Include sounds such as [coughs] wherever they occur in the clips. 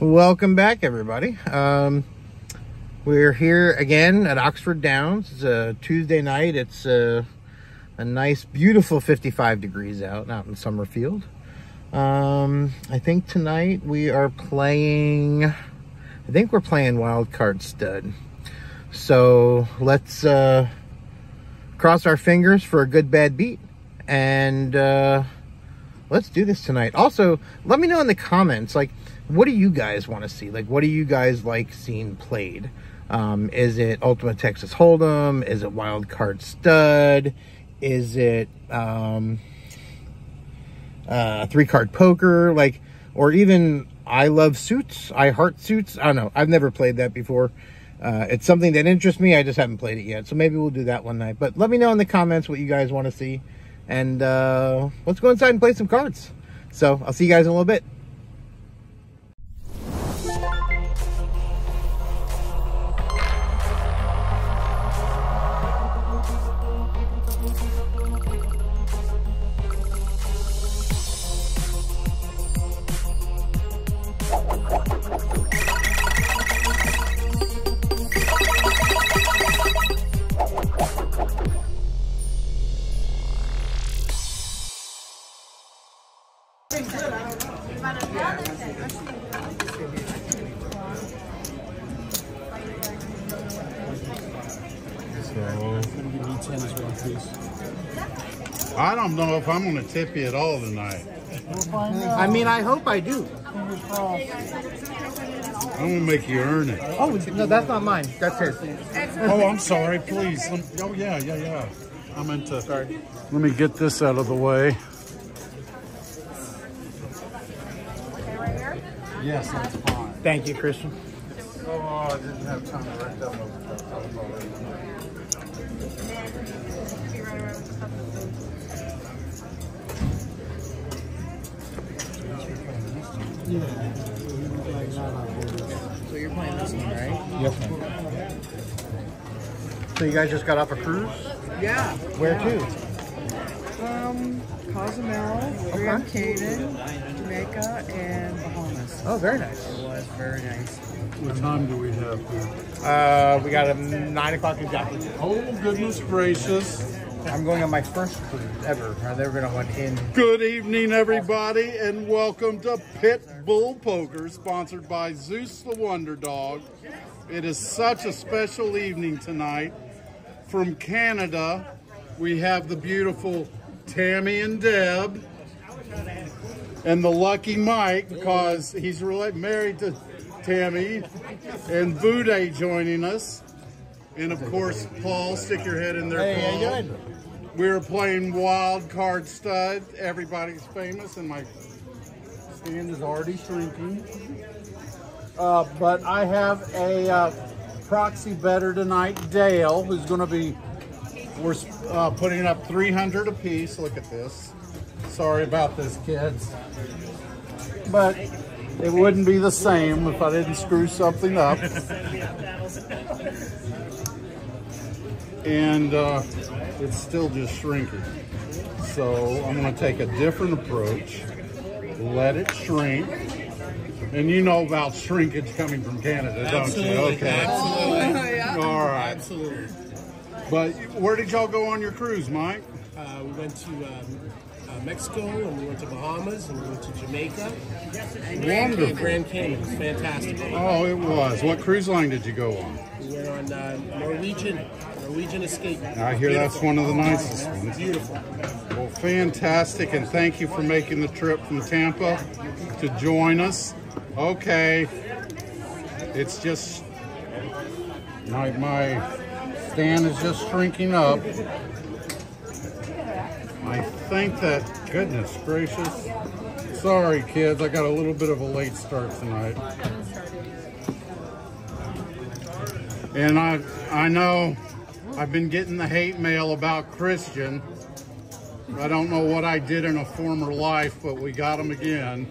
Welcome back, everybody. Um, we're here again at Oxford Downs. It's a Tuesday night. It's a, a nice, beautiful 55 degrees out, out in Summerfield. Um, I think tonight we are playing, I think we're playing Wild Card Stud. So let's uh, cross our fingers for a good bad beat and uh, let's do this tonight. Also, let me know in the comments, like, what do you guys want to see? Like, what do you guys like seeing played? Um, is it Ultimate Texas Hold'em? Is it Wild Card Stud? Is it um, uh, three card poker? Like, or even I love suits. I heart suits. I don't know. I've never played that before. Uh, it's something that interests me. I just haven't played it yet. So maybe we'll do that one night. But let me know in the comments what you guys want to see. And uh, let's go inside and play some cards. So I'll see you guys in a little bit. If I'm going to tip you at all tonight. I mean, I hope I do. I'm going to make you earn it. Oh, no, that's not mine. That's his. Oh, I'm sorry. Please. Oh, yeah, yeah, yeah. I meant to. Sorry. Let me get this out of the way. Yes, that's fine. Thank you, Christian. Oh, I didn't have time to write down So you're playing this one, right? Yep. So you guys just got off a cruise? Yeah. Where yeah. to? Um, Cozumel, Grand Cayman, Jamaica, and Bahamas. Oh, very nice. It was very nice. What time do we have here? Uh, we got a nine o'clock exactly. Oh, goodness gracious. I'm going on my first cruise ever. I've never been on one in. Good evening, everybody, and welcome to Pit Bull Poker, sponsored by Zeus the Wonder Dog. It is such a special evening tonight. From Canada, we have the beautiful Tammy and Deb, and the lucky Mike, because he's really married to Tammy, and Vude joining us. And of course, Paul, stick your head in there, Hey, how Paul. you doing? We were playing Wild Card Stud. Everybody's famous, and my stand is already shrinking. Uh, but I have a uh, proxy better tonight, Dale, who's going to be. We're uh, putting up 300 apiece. Look at this. Sorry about this, kids. But it wouldn't be the same if I didn't screw something up. [laughs] and uh, it's still just shrinking. So I'm going to take a different approach, let it shrink. And you know about shrinkage coming from Canada, don't you? Okay. [laughs] All right. Absolutely. But where did y'all go on your cruise, Mike? Uh, we went to um, uh, Mexico and we went to Bahamas and we went to Jamaica. Wonderful. And Grand Cayman. It's fantastic. Oh, it was. What cruise line did you go on? We went on uh, Norwegian, Norwegian Escape. I hear that's one of the nicest ones. Beautiful. Well, fantastic, and thank you for making the trip from Tampa to join us. Okay, it's just my my stand is just shrinking up. I think that goodness gracious. Sorry, kids, I got a little bit of a late start tonight. And I I know I've been getting the hate mail about Christian. I don't know what I did in a former life, but we got him again.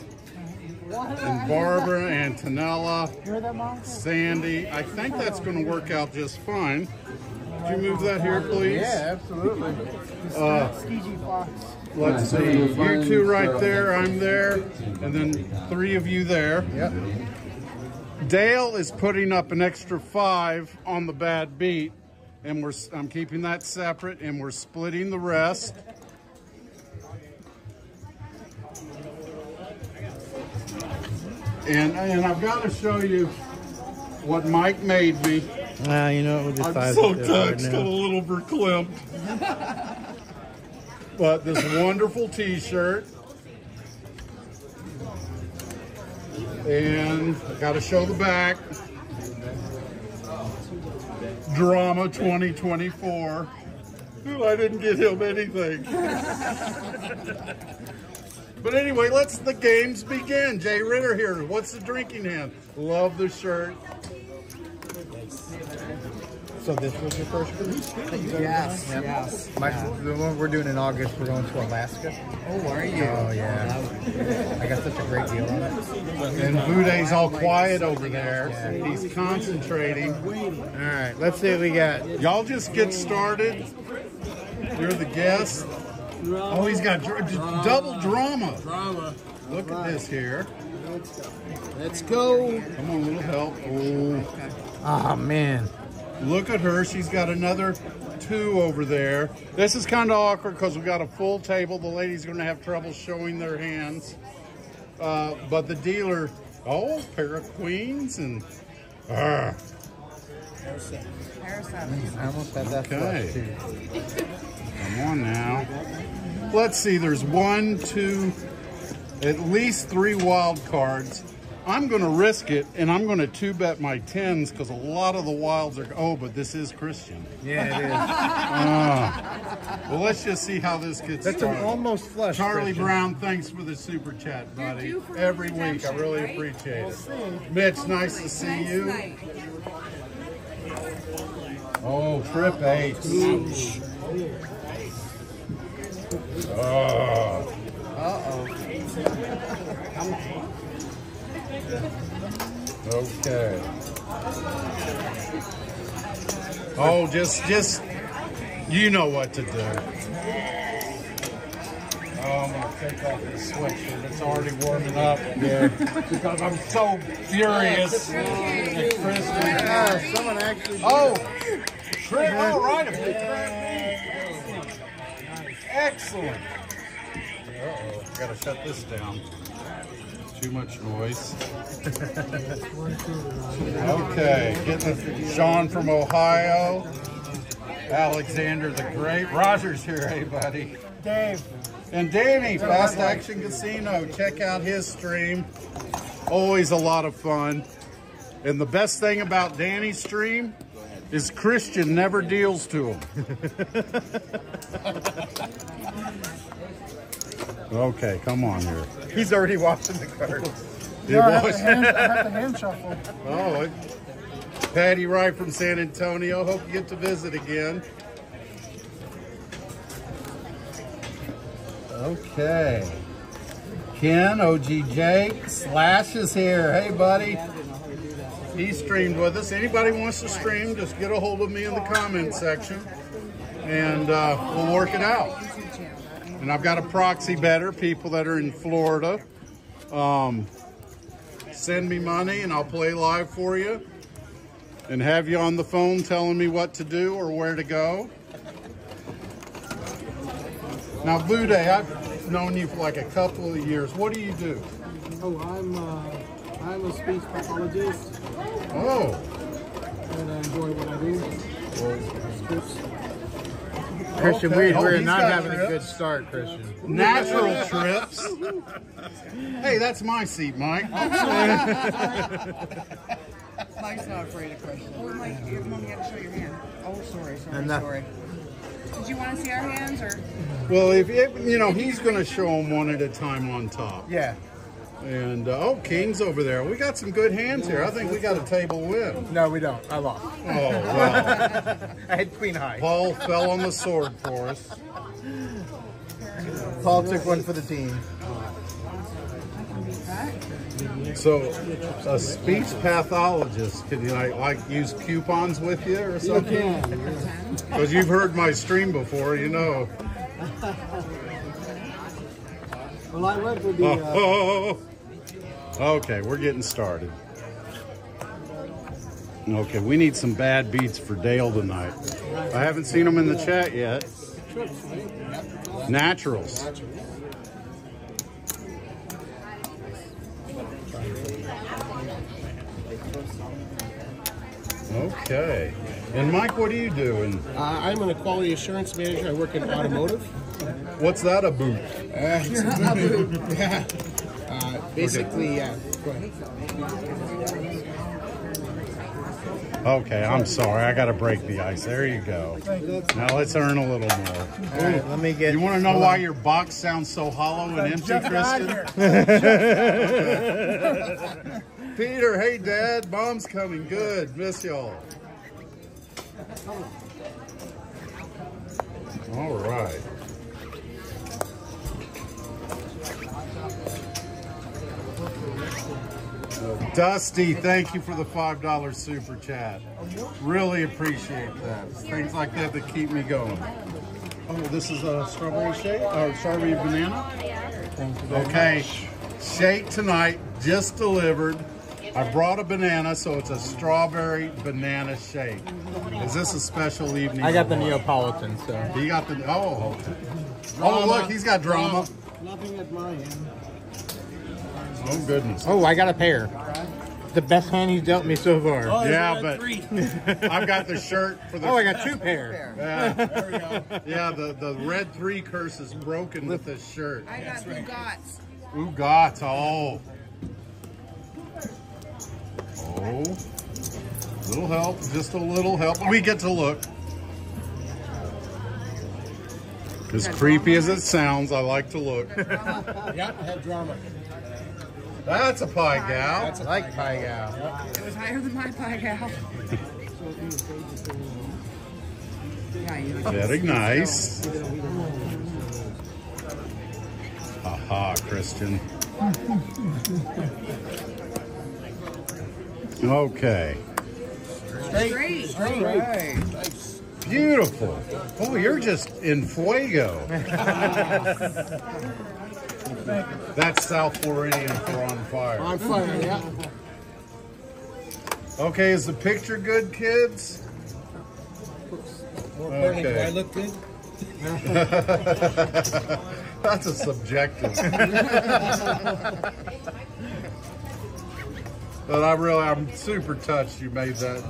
And Barbara and Tanella, Sandy. I think that's going to work out just fine. Could you move that here, please? Yeah, absolutely. Uh, let's see, you two right there, I'm there, and then three of you there. Yep. Dale is putting up an extra five on the bad beat, and we're I'm keeping that separate, and we're splitting the rest. And and I've got to show you what Mike made me. Ah, you know, I'm so touched right and a little verklempt. but this wonderful T-shirt. And I got to show the back. Drama 2024. Ooh, I didn't get him anything. but anyway, let's the games begin. Jay Ritter here. What's the drinking hand? Love the shirt. So this was your first cruise? that you ever Yes, done? yes. My, the one we're doing in August, we're going to Alaska. Oh, are you? Oh, yeah. I got such a great deal on it. And Buday's all quiet over there. He's concentrating. All right, let's see what we got. Y'all just get started. You're the guest. Oh, he's got dr- double drama. Drama. Look at this here. Let's go. Come on, little help. Oh, Oh, man. Look at her. She's got another two over there. This is kind of awkward because we got a full table. The lady's going to have trouble showing their hands. Uh, but the dealer, oh, pair of queens and. Ah. I almost had that Okay. Come on now. Let's see, there's one, two, at least three wild cards. I'm going to risk it, and I'm going to two bet my tens because a lot of the wilds are. Oh, but this is Christian. Yeah, it is. [laughs] Well, let's just see how this gets it is. That's an started. almost flush. Charlie Christian. Brown, thanks for the super chat, buddy. due for Every week, I really right? appreciate it. Mitch, nice to see Nice you. night. Oh, trip eight. Uh Oh. Okay. Oh, just, just, you know what to do. Oh, I'm gonna take off this sweatshirt. It's already warming up. Yeah. [laughs] because I'm so furious. at Christian. Yeah, someone actually. Oh, Trent, all right. Trent. Excellent. Uh-oh, gotta shut this down. Too much noise. Okay, getting the, Sean from Ohio. Alexander the Great. Roger's here, hey buddy. Dave. And Danny, Fast Action Casino. Check out his stream. Always a lot of fun. And the best thing about Danny's stream is Christian never deals to him. [laughs] okay, come on here. He's already watching the cards. It was. Oh, it- Patty Wright from San Antonio. Hope you get to visit again. Okay. Ken, OG Jake, Slash is here. Hey, buddy. He streamed with us. Anybody wants to stream, just get a hold of me in the comment section and uh, we'll work it out. And I've got a proxy better, people that are in Florida. Um, send me money and I'll play live for you and have you on the phone telling me what to do or where to go. Now, Bude, I've known you for like a couple of years. What do you do? Oh, I'm uh, I'm a speech pathologist, Oh, and I enjoy what I do. Scripts. Christian, Okay. we, Oh, we're he's not got having a good start, Christian. natural trips. Hey, that's my seat, Mike. [laughs] Mike's not afraid of Christian. Oh, Mike, you Mom, you have to show your hand. Oh, sorry, sorry, And uh, sorry. Did you want to see our hands or? Well, if it, you know, he's going to show them one at a time on top. Yeah. And uh, oh, King's over there. We got some good hands here. I think we got a table win. No, we don't. I lost. Oh wow! [laughs] I had Queen High. Paul fell on the sword for us. Paul took one for the team. So, a speech pathologist, can you like, like use coupons with you or something? Because you've heard my stream before, you know. Well, I went to the uh, [laughs] Oh, okay, we're getting started. Okay, we need some bad beats for Dale tonight. I haven't seen them in the chat yet. Naturals. Okay. And Mike, what are you doing? Uh, I'm an quality assurance manager. I work in automotive. What's that a boot? yeah. Uh, basically, yeah. Okay, I'm sorry. I got to break the ice. There you go. Now let's earn a little more. All right, let me get. You want to know why your box sounds so hollow and empty, Christian? [laughs] Peter, hey Dad, Mom's coming. Good, miss y'all. All right. Dusty, thank you for the $5 super chat. Really appreciate that. It's things like that that keep me going. Oh, this is a strawberry shake or strawberry banana? Okay, shake tonight, just delivered. I brought a banana, so it's a strawberry banana shake. Is this a special evening? I got the what? Neapolitan, so. He got the oh. Oh look, he's got drama. Nothing at my end. Oh goodness. Oh, I got a pair. The best hand he's dealt me so far. Oh, Yeah, but [laughs] I've got the shirt for the. Oh, I got two pair. Yeah, yeah. The the red three curse is broken with this shirt. I got Bugats. Ooh, got oh. Oh. Little help, just a little help. We get to look. As creepy as it sounds, I like to look. Yeah, I have drama. [laughs] That's a pai gow. I like Pai Gow. It was higher than my pai gow. Yeah, you Very nice. Aha, Christian. Okay. Great. All right. Beautiful. Oh, you're just in fuego. [laughs] That's South Floridian for on fire. On fire, yeah. Okay, is the picture good, kids? More importantly, do I look good? [laughs] That's a subjective. [laughs] but I really, I'm super touched you made that.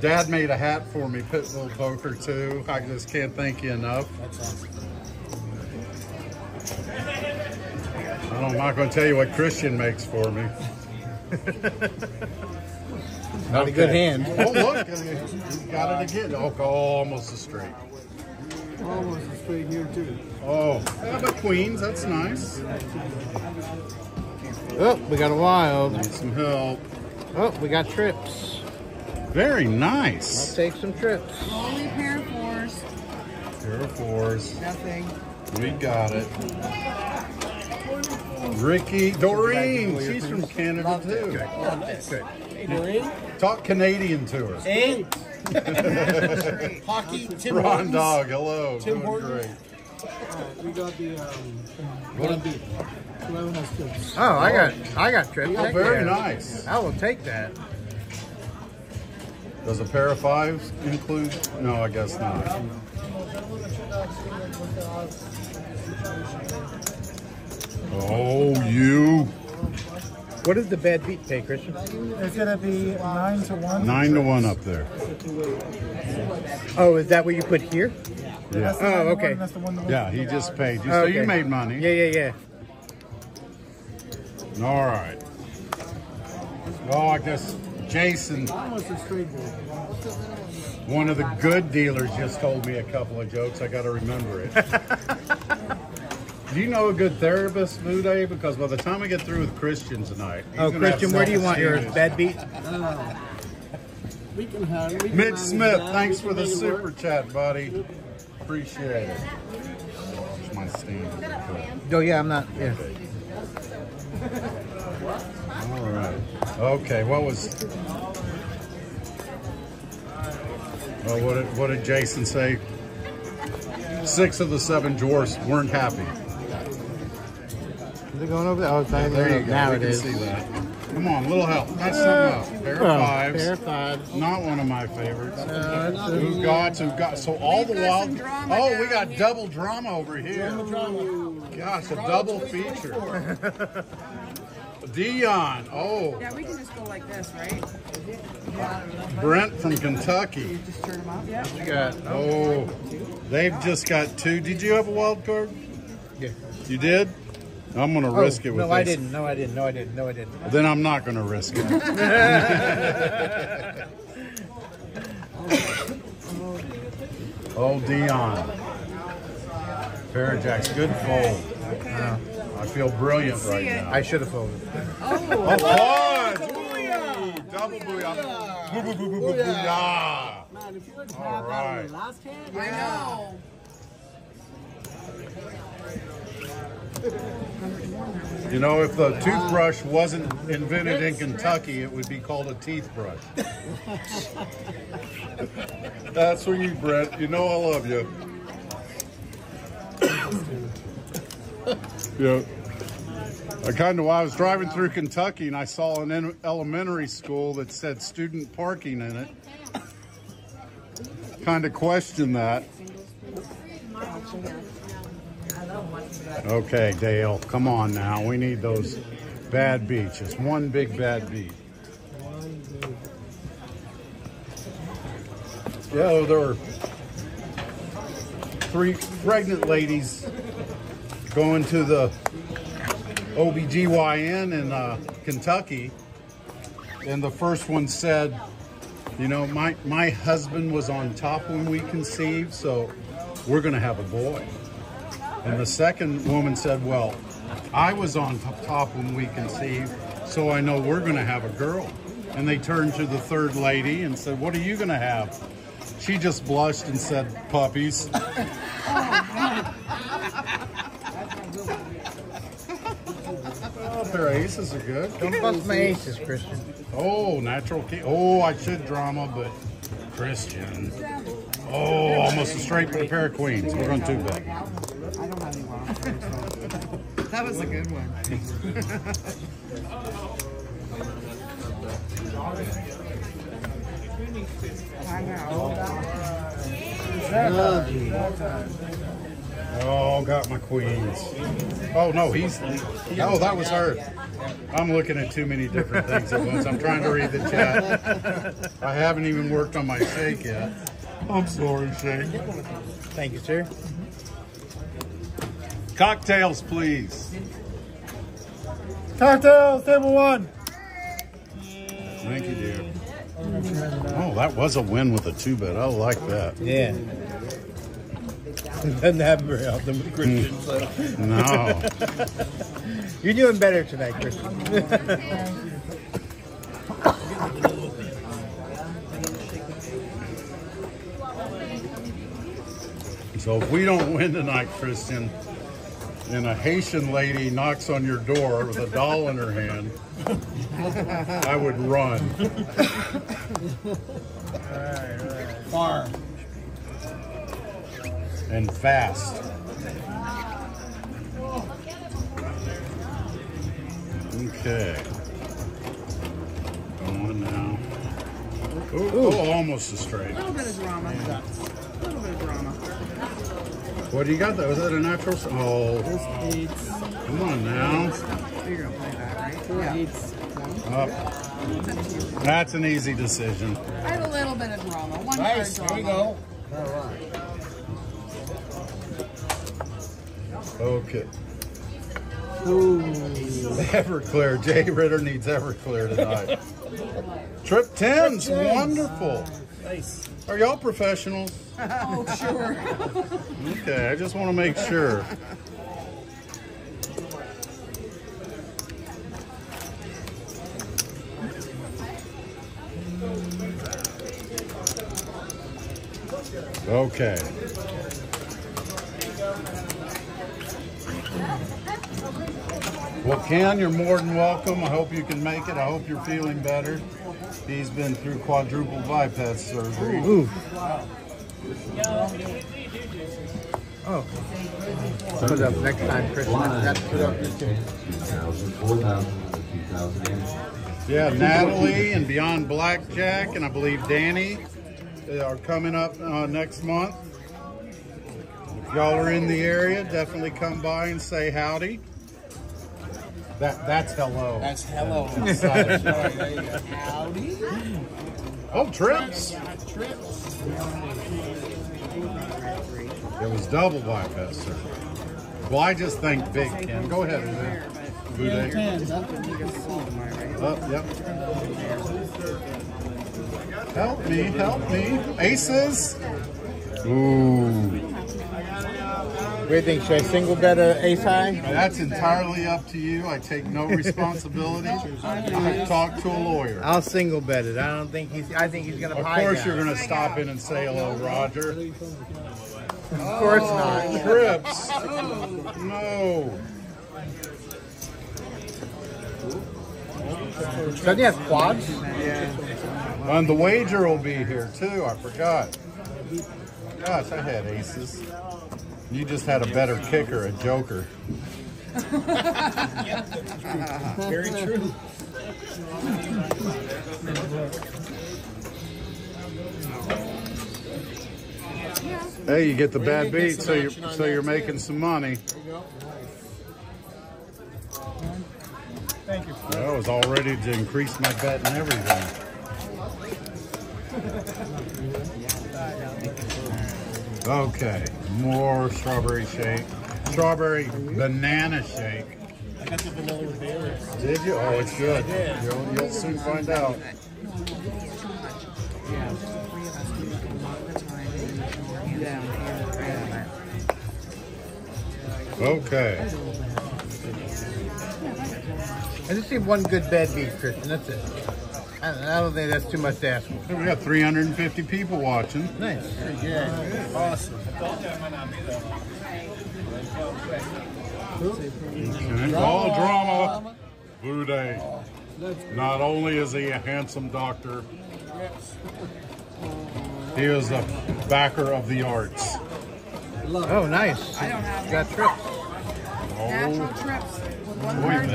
Dad made a hat for me, Pitbull Poker too. I just can't thank you enough. I don't, I'm not going to tell you what Christian makes for me. Not a good hand. Oh, look, he got it again. Oh, almost a straight. Almost a straight here, too. Oh, yeah, but Queens, that's nice. Oh, we got a wild. Need some help. Oh, we got trips. Very I'll nice. take some trips. Only pair of fours. Pair of fours. Nothing. We got it. Ricky, Doreen, she's from Canada too. Oh, nice. Hey, Doreen. Talk Canadian to her. And [laughs] hockey, Tim Ron Hortons. Dog, hello. Tim Doing Hortons. great. All right, we got the, um, what I beat. Whoever has tips. Oh, I got I got trips. Oh, very yeah. nice. I will take that. Does a pair of fives include? No, I guess not. Oh, you. What does the bad beat pay, Christian? It's gonna be nine to one. Nine to one up there. Oh, is that what you put here? Yeah. Oh, okay. That's the one oh, that Yeah, he just paid you. Oh, So you made money. Yeah, yeah, yeah. All right. Oh, I guess Jason, Almost a straight ball. one of the good dealers, just told me a couple of jokes. I got to remember it. [laughs] do you know a good therapist, Mude? Because by the time I get through with Christian tonight, he's Oh, gonna have Christian, where do you want yours? self-esteem Bad beat? Uh, we can have. We can Mitch Smith, thanks for the super work. chat, buddy. Appreciate it. There's my stand. Oh, yeah, I'm not. Yeah. All right. Okay, what was? Oh, what did, what did Jason say? Six of the seven dwarfs weren't happy. Is it going over there? Oh, it's not There you go. Now we it can is. see that. Come on, little help. That's something up. Pair of fives. pair of fives. Not one of my favorites. Uh, Who got? Who got? So all the We've wild. Oh, we got here. double drama over here. Gosh, a double feature. [laughs] Dion. Oh, Yeah, we can just go like this, right? Brent from Kentucky. Just turn them up. Yeah. We got Oh, they've just got two. Did you have a wild card? Yeah. You did? I'm gonna Oh, risk it with no, this. I didn't. No, I didn't. No, I didn't. No, I didn't. Then I'm not gonna risk it. [laughs] oh, Dion. Parajacks, good fold. Uh, I feel brilliant right it. now. I should have folded. Oh, Oh, cards! Ooh, Double booyah. Boo, boo, boo, boo, boo, booyah. Man, if you were to All have that on right. last hand, I know. You know, if the toothbrush wasn't invented in Kentucky, it would be called a teeth brush. [laughs] That's for you, Brett. You know I love you. [coughs] yeah. I kind of, I was driving through Kentucky and I saw an en- elementary school that said student parking in it. Kind of questioned that. Okay, Dale, come on now. We need those bad. Just one big bad beat. Yeah, there were three pregnant ladies going to the OBGYN in uh, Kentucky. And the first one said, you know, my, my husband was on top when we conceived, so we're going to have a boy. And the second woman said, Well, I was on top when we conceived, so I know we're going to have a girl. And they turned to the third lady and said, What are you going to have? She just blushed and said, Puppies. [laughs] oh, pair of aces are good. Don't bust my aces, Christian. Oh, natural key. Oh, I should drama, but Christian. Oh, almost a straight pair of queens. We're going two bet. I don't have any wild cards, so. That was a good one. I know. Oh, got my queens. Oh no, he's. Oh, that was her. I'm looking at too many different things at once. I'm trying to read the chat. I haven't even worked on my shake yet. I'm sorry, shake. Thank you, sir. Cocktails, please. Cocktails, table one. Thank you, dear. Oh, that was a win with a two bet. I like that. Yeah. Doesn't happen very often with Christian, so. Hmm. No. [laughs] You're doing better tonight, Christian. So if we don't win tonight, Christian, and a Haitian lady knocks on your door with a doll in her hand, I would run. far. and fast. Okay. Going now. Ooh, oh, almost a straight. A little bit of drama. A little bit of drama. What do you got though? Is that a natural? s- Oh, Eights, come on now. You're gonna play that, right? four Yeah. eights. Up. That's an easy decision. I had a little bit of drama. One Nice, card there we go. All right. Okay. Ooh. [laughs] Everclear. Jay Ritter needs Everclear tonight. [laughs] Trip 10's wonderful. Nice. Are y'all professionals? Oh, sure. Okay, I just want to make sure. Okay. Well, Ken, you're more than welcome. I hope you can make it. I hope you're feeling better. He's been through quadruple bypass surgery. Ooh. Oh. Put up next time, Christian. I put up 2000, 4000, Yeah, Natalie and Beyond Blackjack, and I believe Danny are coming up uh, next month. If y'all are in the area, definitely come by and say howdy. That that's hello. That's hello. [laughs] Howdy. Oh, trips. It was double bypass, sir. Well, I just think big, Ken. Go ahead. Boudet. Oh, yep. Help me, help me. Aces. Ooh. What do you think? Should I single bet a ace high? That's entirely up to you. I take no [laughs] responsibility. I talk to a lawyer. I'll single bet it. I don't think he's. I think he's gonna. Of course, down. you're going to stop in and say hello, Roger. Of course not. Oh, Trips. No. Doesn't he have quads? Yeah. And the wager will be here too. I forgot. Gosh, I had aces. You just had a better kicker, a joker. Very true. Hey, you get the bad beat, so you're so you're making some money. Thank you. I was all ready to increase my bet and everything. [laughs] Okay, more strawberry shake. Strawberry banana shake. I got the vanilla berry. Did you? Oh, it's good. You'll, you'll soon find out. Okay. I just need one good bad beat, Christian. That's it. I don't, think that's too much to ask for. So we got 350 people watching. Nice. Pretty good. Awesome. Okay. All drama. Blue Day. Not only is he a handsome doctor, he is a backer of the arts. Oh, nice. I don't have Got trips. Oh, natural Oh, trips with one Boy,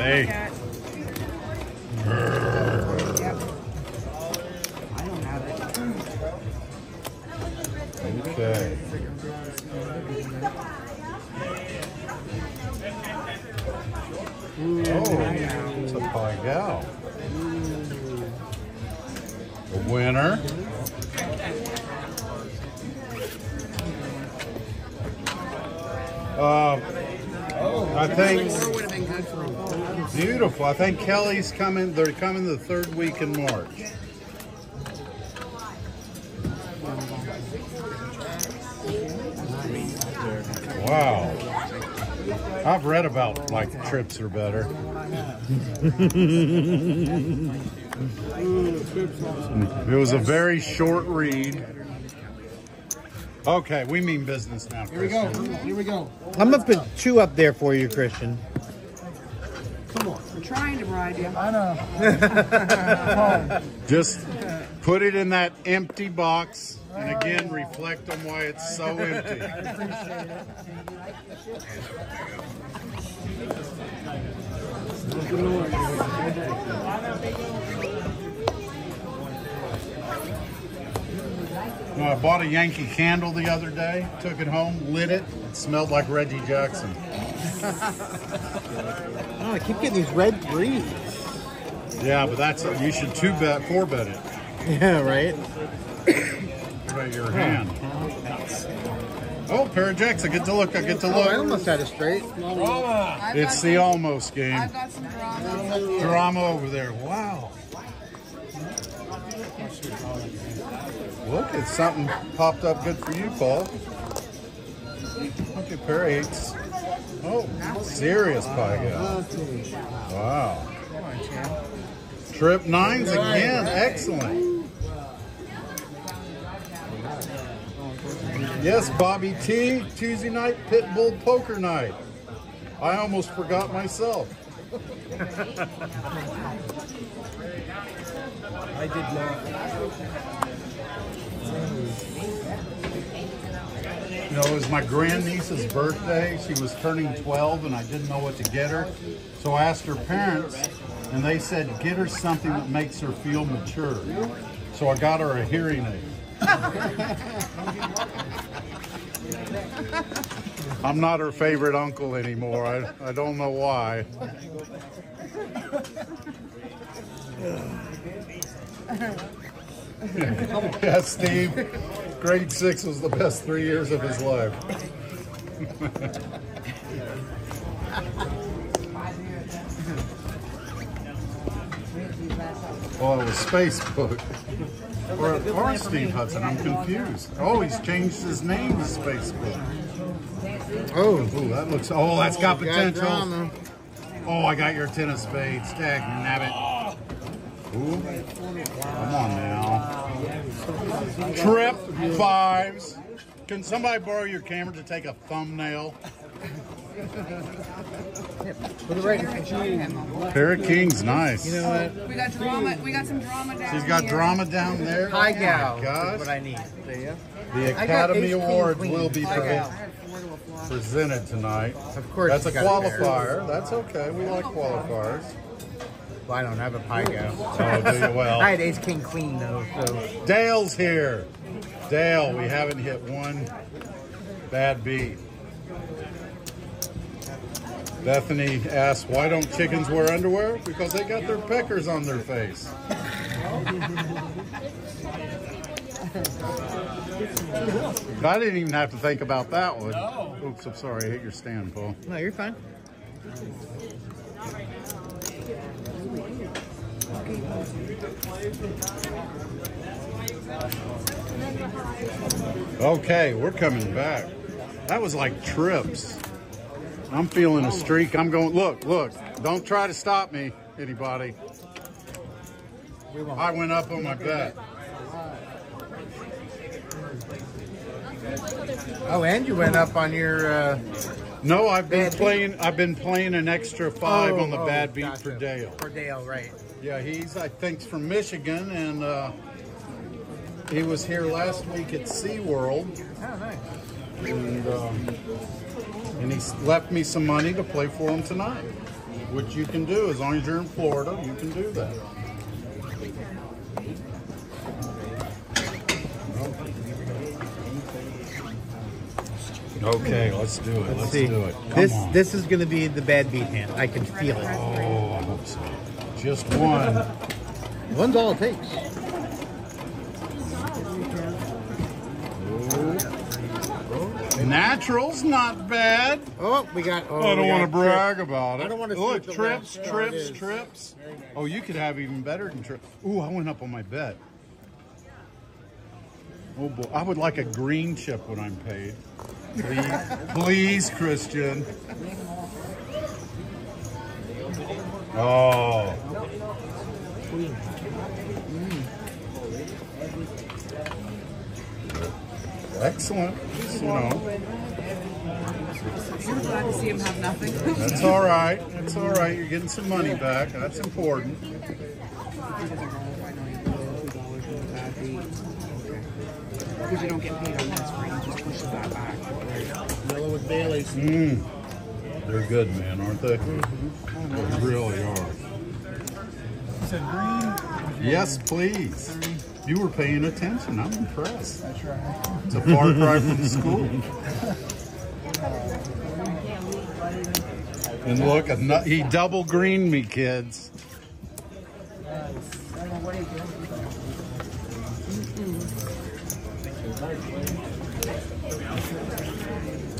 I think Kelly's coming. They're coming the third week in March. Wow. I've read about like trips are better. [laughs] It was a very short read. Okay, we mean business now. Here we go. Here we go. I'm gonna put two up there for you, Christian. Come. I'm trying you. I know. [laughs] Just put it in that empty box and again reflect on why it's so empty. Well, I bought a Yankee candle the other day, took it home, lit it, it smelled like Reggie Jackson. [laughs] Oh, I keep getting these red threes. Yeah, but that's you should two bet, four bet it. Yeah, right. About your hand. Oh, pair of jacks. I get to look. I get to Oh, I look. almost had a straight. I've the some, almost game. I've got some drama. Drama over there. Wow. Look, it's something popped up good for you, Paul. Okay, pair of eights. Oh, serious guy. Wow. Trip nines again. Excellent. Yes, Bobby T. Tuesday night Pitbull Poker Night. I almost forgot myself. [laughs] I did not. Know, it was my grandniece's birthday. She was turning 12 and I didn't know what to get her. So I asked her parents and they said get her something that makes her feel mature. So I got her a hearing aid. I'm not her favorite uncle anymore. I, I don't know why. [laughs] yeah, Steve. Grade six was the best three years of his life. Oh, it was Facebook. Or, or Steve Hudson. I'm confused. Oh, he's changed his name to Facebook. Oh, Ooh, that looks. Oh, that's oh, got got potential. Oh, I got your ten of spades. Dag nabbit. Ooh. Come on now. Trip fives. Can somebody borrow your camera to take a thumbnail? Put it right in. Pair of kings, nice. You know what? We got drama. We got some drama down She's got here. drama down there. High Oh my gal gosh. what I need. The Academy ace, king, Awards queen. will be pre- gal. I had four to a flush. presented tonight. Of course. That's a you got pair. qualifier. That's okay. We like qualifiers. Well, I don't have a pai gow. Oh, do you? [laughs] Well. I had ace, king, queen though. So Dale's here. Dale, we haven't hit one bad beat. Bethany asks, why don't chickens wear underwear? Because they got their peckers on their face. I didn't even have to think about that one. Oops, I'm sorry. I hit your stand, Paul. no, you're fine. Okay, we're coming back. That was like trips. I'm feeling a streak. I'm going, look, look, don't try to stop me, anybody. I went up on my bet. Oh, and you went up on your. Uh, No, I've been Bad beat. playing. I've been playing an extra five oh, on the oh, bad beat gotcha. for Dale. For Dale, right? Yeah, he's I think, from Michigan, and uh, he was here last week at SeaWorld, Oh, nice. and um, and he left me some money to play for him tonight, which you can do as long as you're in Florida. You can do that. Okay, let's do it. Let's, See, do it. Come this on. this is going to be the bad beat hand. I can feel it. Oh, I hope so. Just one. One's all it takes. Natural's not bad. Oh, we got. Oh, I don't want to brag about it. I don't wanna oh, Look, what the trips, trips, trips. Oh, you could have even better than trips. Ooh, I went up on my bet. Oh boy, I would like a green chip when I'm paid. Please, [laughs] please, Christian. Oh. Excellent. You know. I'm glad to see him have nothing. That's all right. That's all right. You're getting some money back. That's important. Because you don't get paid on this rate, just pushes that back. Yellow with Bailey's. Mm. They're good, man, aren't they? They really are. Said green. Yes, please. You were paying attention. I'm impressed. That's right. It's a far cry from the school. And look, he double greened me, kids.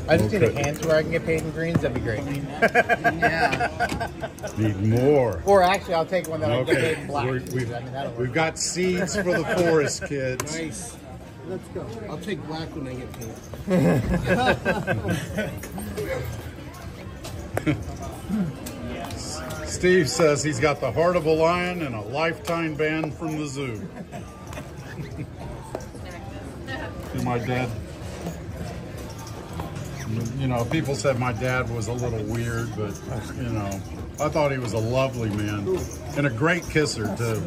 I just need a Okay. hand where I can get paid in greens. That'd be great. Yeah. [laughs] Need more. Or actually, I'll take one that I can get paid in black. we're- we've, I mean, we've got seeds for the forest, kids. Nice. Let's go. I'll take black when I get paid. [laughs] Steve says he's got the heart of a lion and a lifetime ban from the zoo. To my dad. You know, people said my dad was a little weird, but you know, I thought he was a lovely man and a great kisser too.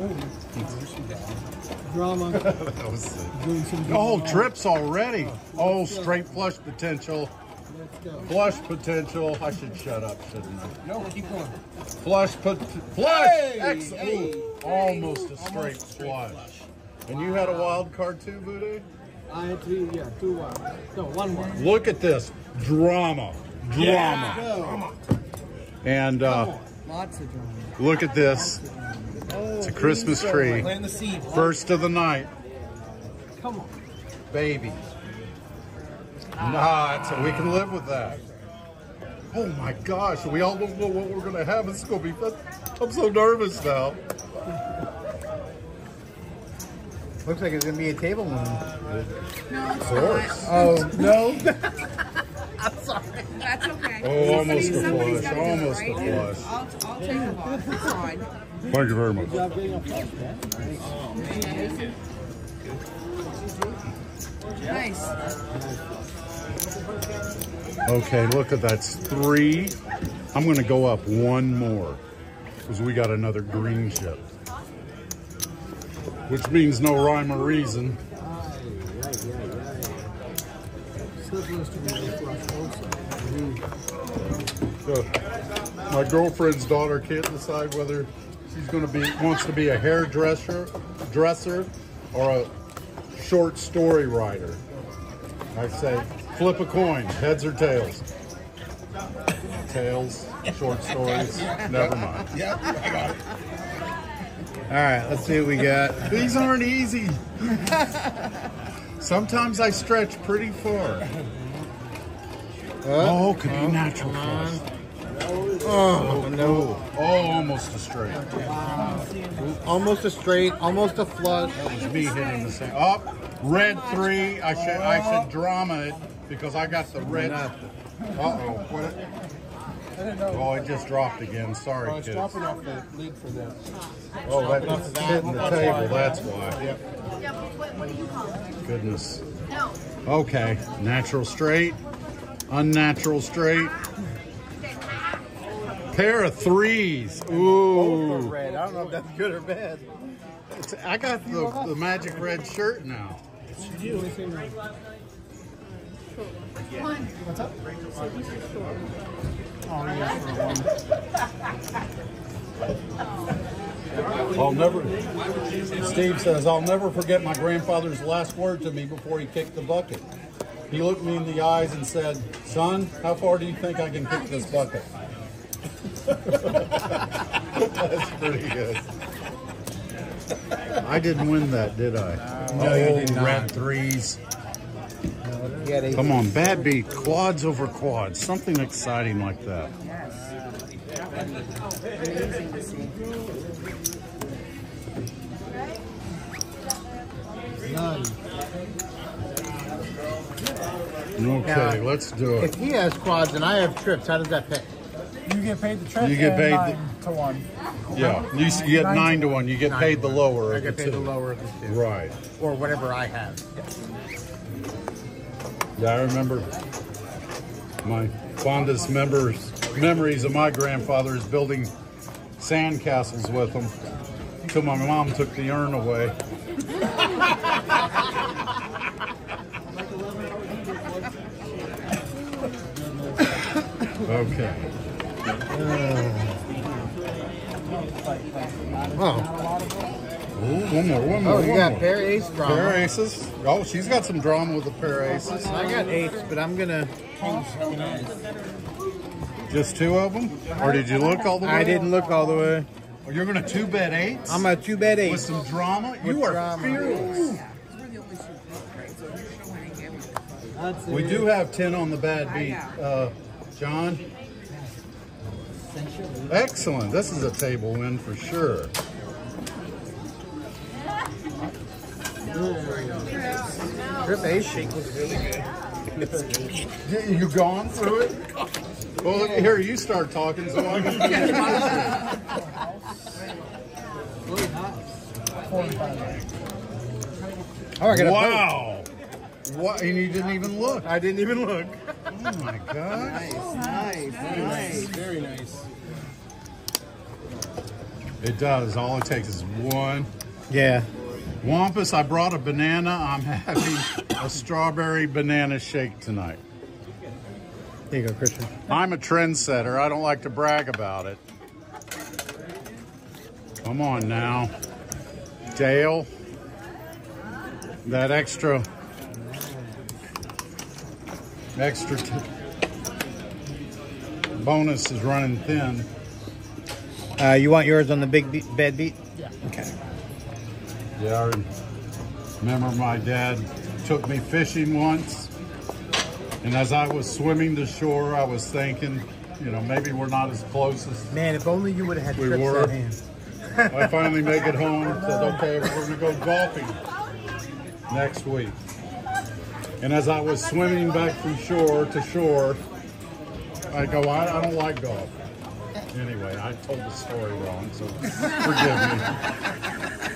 Drama. [laughs] That was sick. Doing some Oh, trips already. Oh, straight flush potential. Flush potential. I should shut up, shouldn't I? No, keep going. Flush pot. Flush. Hey, Excellent. hey, Ooh, almost a straight Almost straight flush. flush. And you had a wild card too, Voodoo? I had three, yeah, two wild. No, one more. Look at this drama, drama, Go. and uh, Lots of drama. look at this. It's a Christmas tree. Plant the seed. First of the night, Come on. baby. Nah, it's, we can live with that. Oh my gosh, we all don't know what we're gonna have. It's gonna be fun. I'm so nervous now. Looks like it's gonna be a table moon. Of course. Oh no! [laughs] [laughs] That's okay. Oh, almost a Somebody's flush, gotta do it, almost a right? flush. I'll, I'll take them off. It's fine. Thank you very much. Good job getting a flush, man. Nice. Okay, look at that's three. I'm gonna go up one more because we got another green chip, which means no rhyme or reason. Supposed to be a flush also. So, my girlfriend's daughter can't decide whether she's gonna be wants to be a hairdresser, dresser, or a short story writer. I say, flip a coin, heads or tails. Tails, short stories. Never mind. [laughs] All right, let's see what we got. These aren't easy. [laughs] Sometimes I stretch pretty far. Oh, could be natural flush. Oh no! Oh, almost a straight. Almost a straight, almost a flush. It's me hitting the same. Up, red three. I should I should drama it because I got the red. Uh oh. What? It just dropped again. Sorry, Oh, it's kids. dropping off the lid for. Oh, that's hitting the table. That's why. Goodness. Okay, natural straight, unnatural straight. Pair of threes. Ooh. Red. I don't know if that's good or bad. It's- I got the, the magic red shirt now. I'll never, Steve says, I'll never forget my grandfather's last word to me before he kicked the bucket. He looked me in the eyes and said, son, how far do you think I can kick this bucket? That's pretty good. I didn't win that, did I? No, you did Oh, not. Red threes. You got a- Come on, bad beat, quads over quads, something exciting like that. Amazing. None. Okay, Now, let's do it. If he has quads and I have trips, how does that pay? You get paid the trip You get paid nine to one. Yeah, you, you get nine to one. You get paid the lower I get paid the lower of the two. Right. Or whatever I have. Yeah, I remember my fondest members, memories of my grandfather is building sand castles with him. until my mom took the urn away. okay. Oh, Ooh, one more, one more. oh, you one got more. pair ace drama. Pair aces. Oh, she's got some drama with the pair of aces. I got ace, but I'm gonna. Just two of them? Or did you look all the way? I didn't look all the way. Oh, you're gonna two bet eights? I'm a two bet with some drama. With you are drama. fearless. That's We it. do have ten on the bad beat, uh, John. Excellent. This is a table win for sure. Mm. Trip ace shake was really good. Y- You gone through it? Well, here you start talking, so I can. Oh, I got a wow. What? And you didn't even look. I didn't even look. Oh my gosh. Nice, nice. Very nice. It does. All it takes is one. Yeah. Wampus, I brought a banana. I'm [laughs] having a strawberry banana shake tonight. There you go, Christian. I'm a trendsetter. I don't like to brag about it. Come on now. Dale. That extra. Extra. T- bonus is running thin. Uh, you want yours on the big beat, bad beat? Yeah. Okay. Yeah, I remember my dad took me fishing once. And as I was swimming to shore, I was thinking, you know, maybe we're not as close as Man, if only you would have had We were. hand. I finally make it home. Said, okay, we're going to go golfing next week. And as I was swimming back from shore to shore, I go, I, I don't like golf. Anyway, I told the story wrong, so [laughs] forgive me.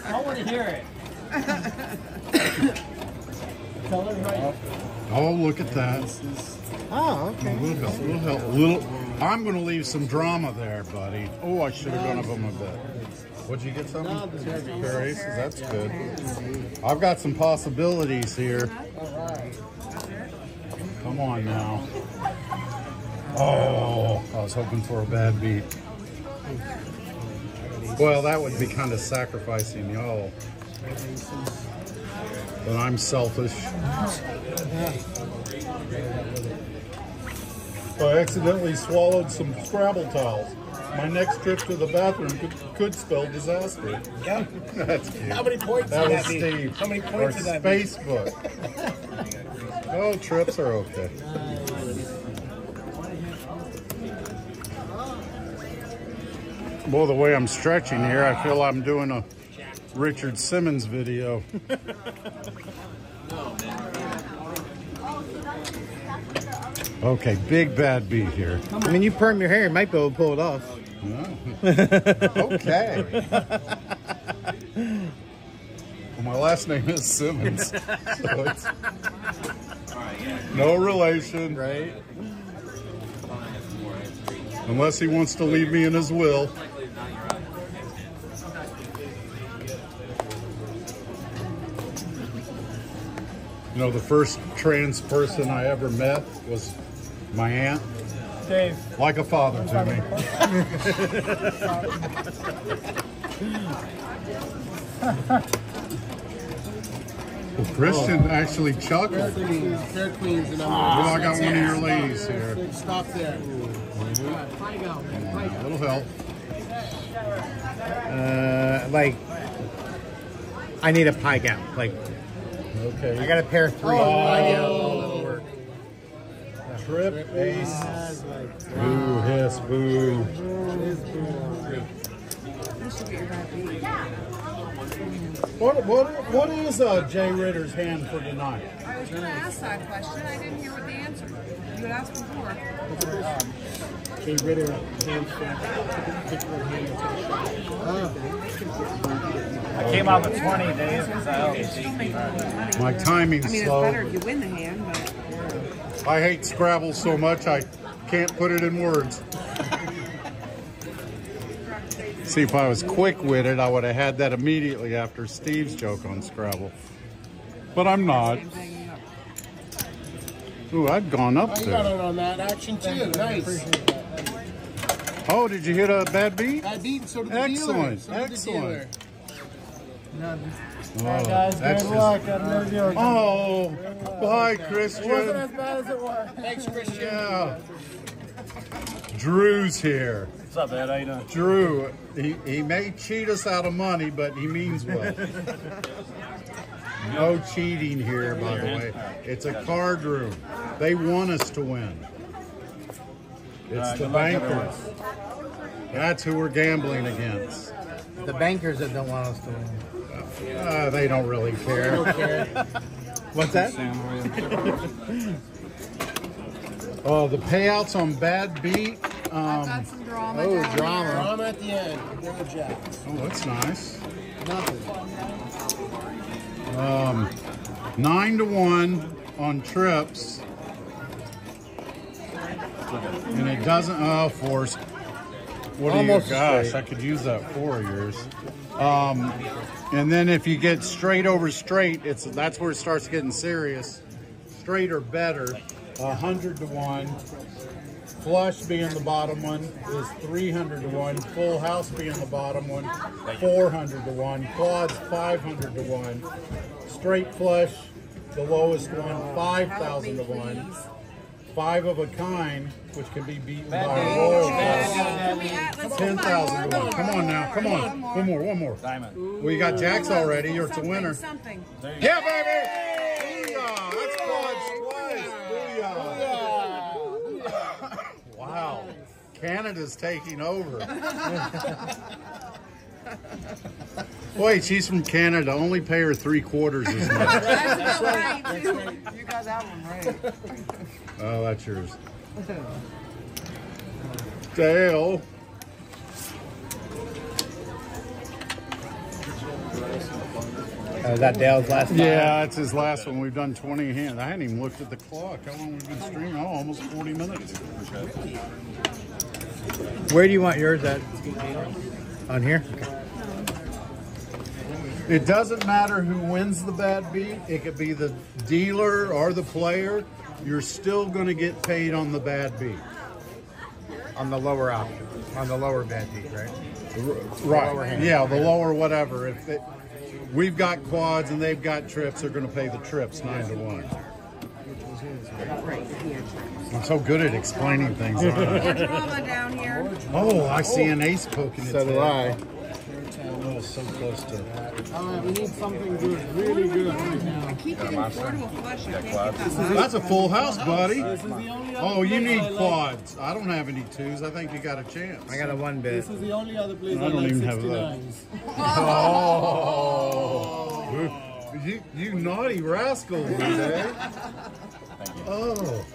I want to hear it. Tell everybody. Oh, look at that. Oh, A okay. little bit, little help, little. I'm going to leave some drama there, buddy. Oh, I should have gone up on my bed. What'd you get something? Pair aces, that's good. I've got some possibilities here. Come on now. Oh, I was hoping for a bad beat. Well, that would be kind of sacrificing y'all. But I'm selfish. I accidentally swallowed some Scrabble tiles. My next trip to the bathroom could, could spell disaster. Yeah. [laughs] That's cute. How many points That was? Steve. How many Or points did that? Facebook. [laughs] oh, trips are okay. Well, the way I'm stretching here, I feel I'm doing a Richard Simmons video. [laughs] okay, big bad beat here. I mean, you perm your hair, you might be able to pull it off. [laughs] Okay. well, my last name is Simmons. So it's no relation. Right. Unless he wants to leave me in his will. You know, the first trans person I ever met was my aunt, Dave. like a father to me. [laughs] Well, Christian actually chuckled. Queens, Fair Queens, and Well, I'm I got one of your ladies here. Stop there. Mm-hmm. A little help. Uh, like, I need a pai gow. Like, Okay. I got a pair of three. Oh. Trip ace. Boo, hiss, boo. You should get your bad. What, what, what is uh, Jay Ritter's hand for tonight? I was gonna ask that question. I didn't hear what the answer was. You had asked before. Jay Ritter, hand hand I came out with 20, Dave. because I always Still make a little money. My timing's I mean, it's slow. better if you win the hand, but I hate Scrabble so much I can't put it in words. See, if I was quick-witted, I would have had that immediately after Steve's joke on Scrabble. But I'm not. same. Ooh, I'd gone up Oh, you got there. it on that action too. Nice. Oh, did you hit a bad beat? I beat, so did the dealer. Excellent, So did the excellent. dealer. All Oh, right, guys. that's Good just- luck. I know you Oh, bye, Christian. It wasn't Christian. as bad as it was. Thanks, Christian. Yeah. Drew's here. What's up, Ed? How you doing? Drew, he, he may cheat us out of money, but he means well. [laughs] no cheating here, by the way. It's a card room. They want us to win. It's Alright, the bankers. That's who we're gambling against. The bankers that don't want us to win. Uh, they don't really care. [laughs] What's that? [laughs] Oh, the payouts on bad beat. I've Um, got some drama. oh, down drama. here. I'm at the end. They're jack. oh, that's nice. Nothing. Um, nine to one on trips. And it doesn't, oh, force. What do you, gosh, straight. I could use that four of yours. Um, and then if you get straight over straight, it's that's where it starts getting serious. Straight or better. 100 to 1. Flush being the bottom one is 300 to 1. Full house being the bottom one, 400 to 1. Quads, 500 to 1. Straight flush, the lowest one, 5,000 to 1. Five of a kind, which can be beaten by a royal flush. Can we add, 10,000 to one Come on now, come on. One more, one more. Diamond. Well, you got jacks already. You're it's a winner. Something. Yeah, baby! Booyah! That's quads twice. Booyah! wow. Canada's taking over. [laughs] Wait, she's from Canada. Only pay her three quarters as much. That's right. You got that one right. Oh, that's yours. Dale. Uh, that Dale's last time. Yeah, that's his last one. We've done 20 hands. I hadn't even looked at the clock. How long we've been streaming? Oh, almost 40 minutes. Where do you want yours at? On here? It doesn't matter who wins the bad beat. It could be the dealer or the player. You're still going to get paid on the bad beat. On the lower option. On the lower bad beat, right? Right. Yeah, the lower whatever. If it, we've got quads and they've got trips, they're going to pay the trips nine to one. I'm so good at explaining things. aren't I? Down here. oh, I see an ace poking its So do. I. Oh, so close to. Alright, we need something good, really good right now. I keep getting portable flush. I can't get that. That's a full house, buddy. This is the only other Oh, you need I like- quads. I don't have any twos. I think you got a chance. I got a one bit. This is the only other place I I, don't like even have that. 69s. Oh, you, you naughty rascal, eh? Oh.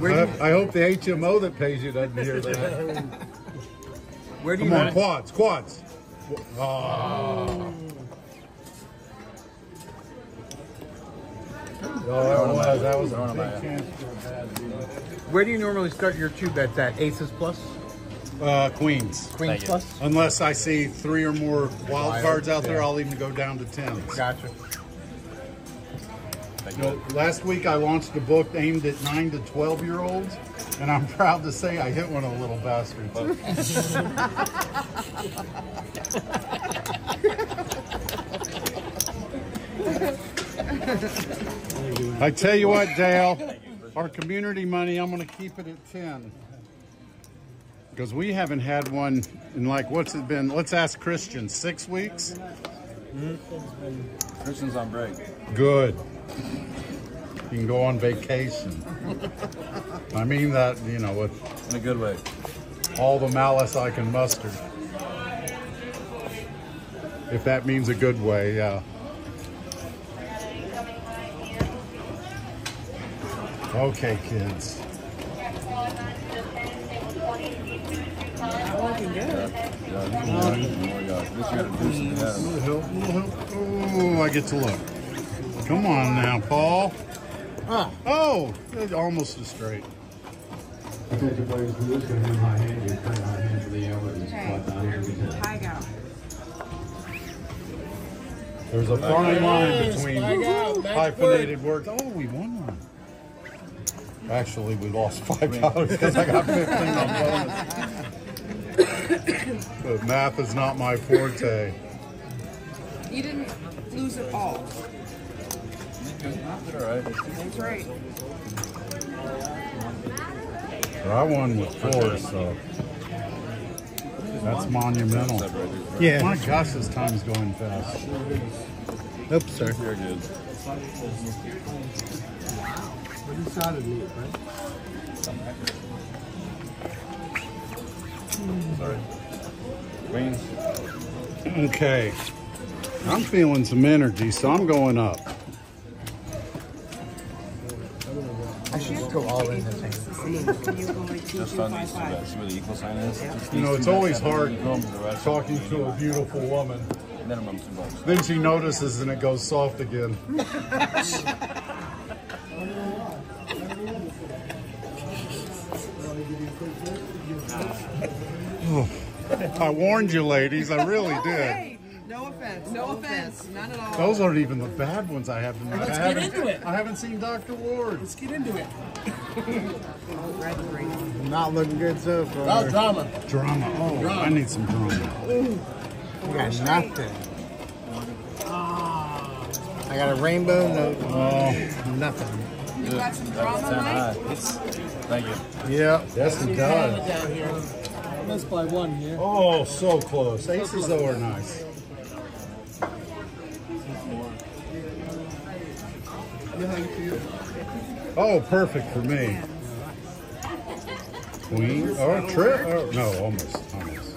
I, I hope the HMO that pays you doesn't hear that. [laughs] Where do Come on, quads, quads. Oh. Oh, that was, that was a big chance for a bad beat. Where do you normally start your two bets at? Aces plus? Uh, queens. Queens plus? Unless I see three or more wild cards out there, I'll even go down to tens. Gotcha. You know, last week I launched a book aimed at nine to twelve year olds, and I'm proud to say I hit one of the little bastards. I tell you what, Dale, our community money, I'm going to keep it at ten. Because we haven't had one in like, what's it been? Let's ask Christian, six weeks? Christian's on break. Good. You can go on vacation. I mean that, you know, with In a good way. all the malice I can muster. If that means a good way, yeah. Okay, kids. Yeah, you can more, yeah. At least you got a deuce in the head. Little help, little help. Oh, I get to look. Come on now, Paul. Oh, it's almost a straight. Attention players, who is going to high hand, you're turning high hand for the hour. This is Okay, what the here hundred we is. tag out. There's a fine line between my hyphenated words. Oh, we won one. Actually, we lost five dollars because I got fifteen on bonus. but math is not my forte. You didn't lose it all. All right. That's right. But I won with four, so that's monumental. Yeah. My gosh, this time's going fast. Oops, sir. You're good. But you started late, right? Sorry. Queens. Okay, I'm feeling some energy, so I'm going up. I should go all in this hand. Can you go like two, Just two, on these two five? See where the equal sign is? Just You know, these it's two always bets. hard Go the rest. talking to a beautiful woman. Minimum two bucks. Then she notices and it goes soft again. [laughs] I warned you, ladies. I really did. Hey, no No offense. No offense, none at all. Those aren't even the bad ones I have tonight. Let's I get haven't- into it. I haven't seen Dr. Ward. Let's get into it. Red green. Not looking good so far. Oh, drama. Drama. Oh, I need some drama. You got nothing. I got a rainbow, no, Oh, nothing. You got some drama, Mike? It's, thank you. yeah, That's the does. Down here. Missed by one here. Oh, so close. Aces though are nice. Oh, perfect for me. Queen or trip? Oh, no, almost, almost.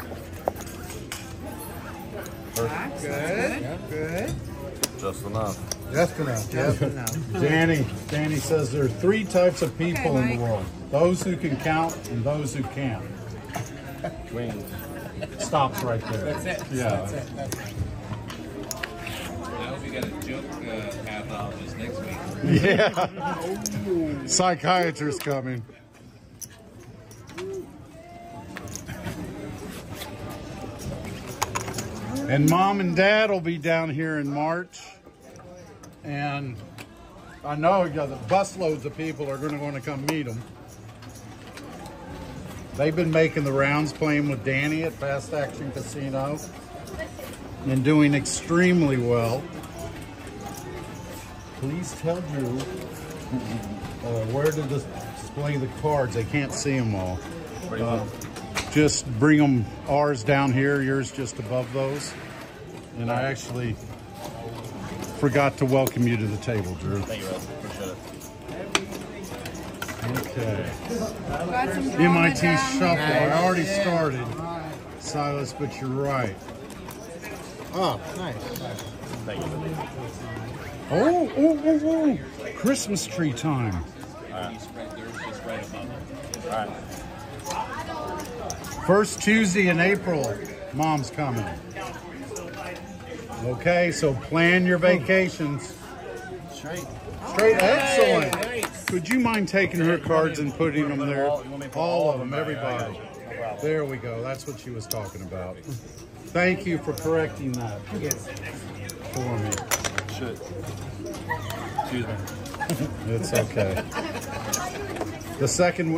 Good. Good. Just enough. Just enough. Just enough. Danny, Danny says there are three types of people Okay, in the world: those who can count and those who can't. Queen. Stops right there. That's it. Yeah. That's it. That's it. Joke uh, next week. Yeah. Psychiatrist coming. And mom and dad will be down here in March. And I know the busloads of people are going to want to come meet them. They've been making the rounds playing with Danny at Fast Action Casino and doing extremely well. Please tell Drew uh, where to display the cards. They can't see them all. What do you Uh, just bring them ours down here, yours just above those. And I actually forgot to welcome you to the table, Drew. Thank you, Russ. Appreciate it. Okay. Got some drama MIT Shuffle. here. I already started, Silas, but you're right. Oh, nice. Thank you. Oh, oh, oh, oh. Christmas tree time. Right right above it. All right. First Tuesday in April, mom's coming. Okay, so plan your vacations. Straight. Straight, excellent. Nice. Would you mind taking her cards and putting them there? all- you want me to put All all of them, them there? Yeah, I everybody. got you. No problem. There we go. That's what she was talking about. Thank you for correcting that for me. Should. Excuse me. [laughs] It's okay. The second,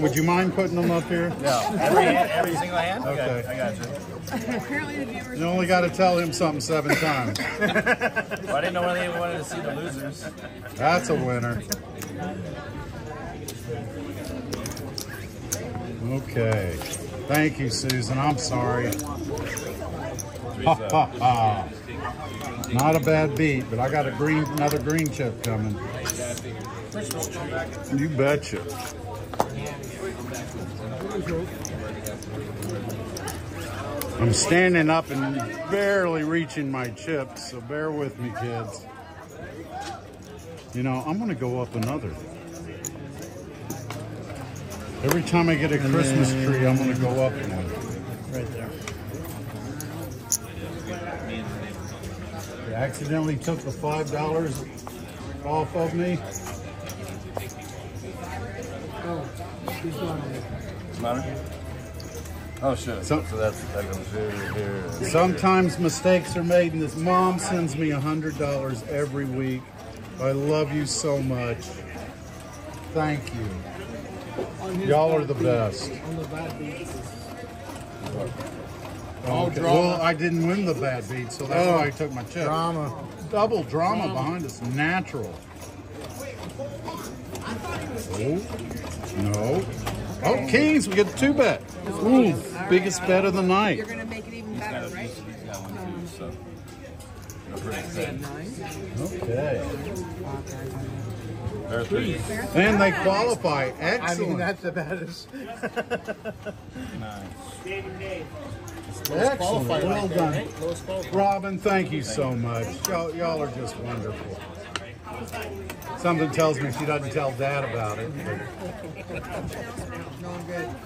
would you mind putting them up here? Yeah. Every hand, every single hand? Okay. Okay. I got you. Apparently the viewers. You only got to tell him something seven times. Well, I didn't know whether they wanted to see the losers. That's a winner. Okay. Thank you, Susan. I'm sorry. Ha, ha, ha. Not a bad beat, but I got a green, another green chip coming. You betcha. I'm standing up and barely reaching my chips, so bear with me, kids. You know, I'm gonna go up another. Every time I get a Christmas tree, I'm gonna go up one. Right there. You accidentally took the five dollars off of me. He's not on it. Matter? Oh, shit. So- So, that's that goes here, here. Sometimes mistakes are made, and this mom sends me a hundred dollars every week. I love you so much. Thank you. Y'all are the beat- best. On the bad. Okay. Well, I didn't win the bad beat, so that's Oh, why I took my chip. Drama. Double drama behind us, natural. Oh, no. Oh, Kings, we get the two bet. Ooh, biggest bet of the night. You're gonna make it even better, right? He's got one too, um, so. No, pretty excited. Okay. There are three. And they qualify. Excellent. I mean, that's the baddest. Nice. [laughs] Excellent. Well done. Lowest. Robin, thank you so much. Y'all, y'all are just wonderful. Something tells me she doesn't tell Dad about it. Going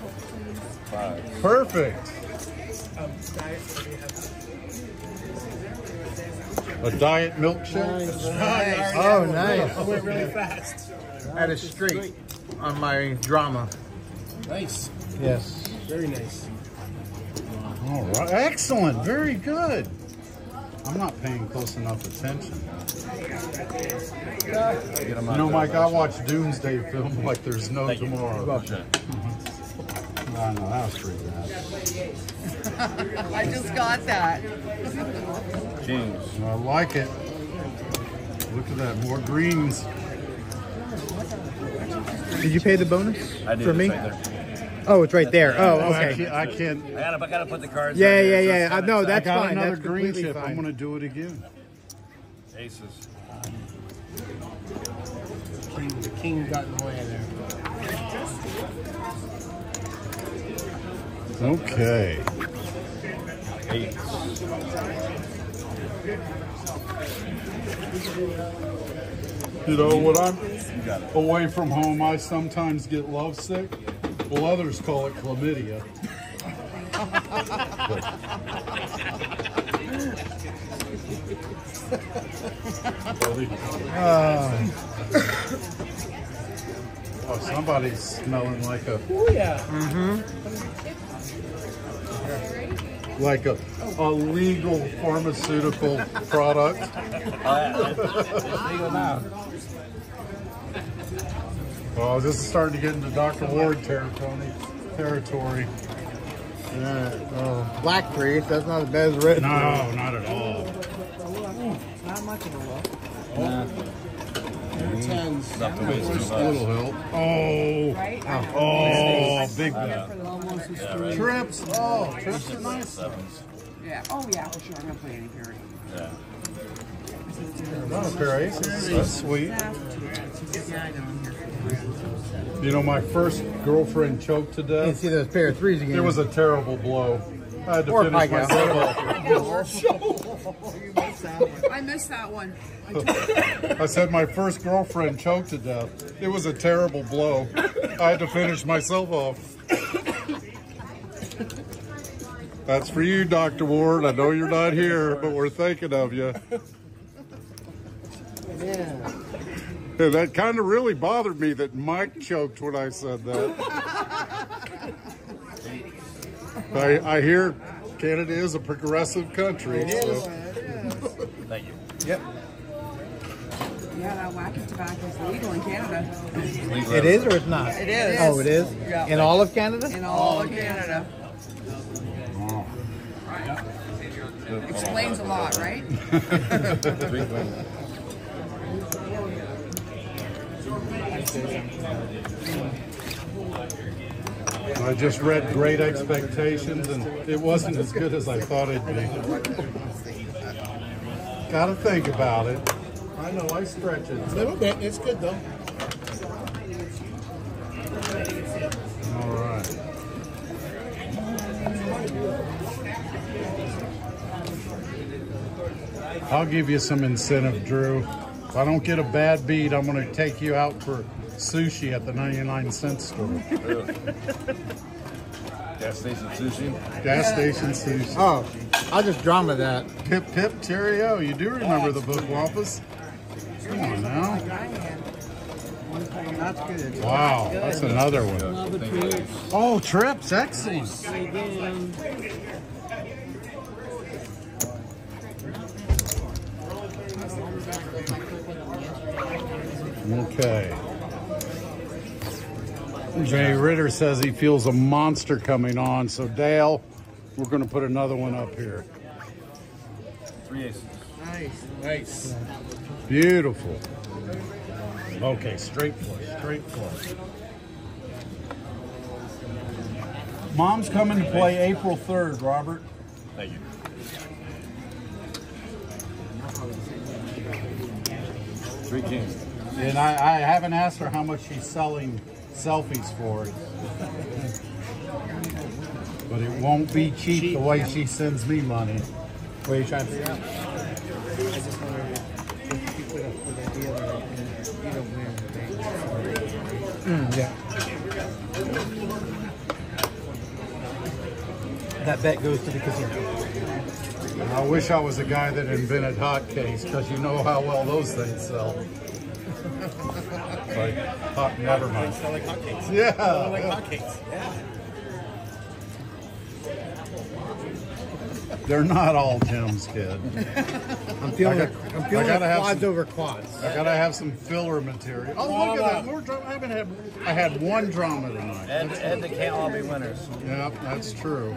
Perfect. A diet milkshake? Oh, nice. I went really fast. At a streak on my drama. Nice. Yes. Very nice. All right. Excellent. Very good. I'm not paying close enough attention. Get 'em You out know. Mike, I watch Doomsday film like there's no tomorrow. Okay. [laughs] I know, that was pretty bad. [laughs] I just got that. James. I like it. Look at that, more greens. Did you pay the bonus I did. for me? Right there. Oh, it's right there. Oh, okay. can't, I can't. I gotta, I gotta put the cards. Yeah, yeah, yeah. it's uh, I kinda know, I that's got fine. another That's green completely chip. fine. I'm gonna do it again. Aces. King, the king got in the way there. Okay. Eight. You know, when I'm You got it. away from home, I sometimes get lovesick. Well, others call it chlamydia. Uh, oh, somebody's smelling like a Oh yeah. like a, a legal pharmaceutical product. Legal now. Oh, this is starting to get into Dr. Ward territory. Territory. Yeah. Oh. Black grease. That's not as bad as red. No, not at all. Not much of a look. Mm. Tens. Enough to waste too a little help. Oh. Right? Oh, big Almost as Yeah, right. trips. Oh, trips are nice. Sevens. Yeah. Oh, yeah, for sure. I'm not playing any period. Yeah. Not a pair of aces. That's sweet. Yeah, I know. I'm here. You know, my first girlfriend choked to You death. see those pair of threes again. It was a terrible blow. I had to Or finish pike out. myself off. [laughs] Missed that one. I missed that one. [laughs] I said my first girlfriend choked to death. It was a terrible blow. I had to finish myself off. That's for you, Dr. Ward. I know you're not here, but we're thinking of you. Yeah. And that kind of really bothered me that Mike choked when I said that. I, I hear Canada is a progressive country. so- Thank you. Yep. Yeah, that wacky tobacco is legal in Canada. It is or it's not? It is. Oh, it is? Yeah. In all of Canada? In all of Canada. Oh. Explains a lot, right? [laughs] [laughs] I just read Great Expectations, and it wasn't as good as I thought it'd be. Gotta think about it. I know, I stretch it. A little bit. It's good though. All right. I'll give you some incentive, Drew. If I don't get a bad beat, I'm going to take you out for sushi at the 99 cent store. Gas station sushi. Gas station sushi. Oh, I'll just drama that. Pip Pip Terrio. You do remember the book Wampus? Come on now. That's good. Wow, that's another one. Love the trips. Oh, trips. Excellent. Okay. Jay Ritter says he feels a monster coming on. So, Dale, we're going to put another one up here. Three aces. Nice. Nice. Beautiful. Okay, straight flush, straight flush. Mom's coming to play April 3rd, Robert. Thank you. Three kings. And I, I haven't asked her how much she's selling selfies for. But it won't be cheap the way she sends me money. What are you trying to figure out? I just wondered if you put up for that and you don't win the thing. Mm, yeah. That bet goes to the casino. I wish I was the guy that invented hotcakes because you know how well those things sell. Like, hot, never mind. Smell like hotcakes. Yeah. Smell like hotcakes. Yeah. They're not all gems, kid. I'm feeling, I got- I'm I feeling gotta like have quads some- over quads. I gotta have some filler material. Oh, look at that! More drama. I haven't had. I had one drama tonight. And, and they can't all be winners. Yep, that's true.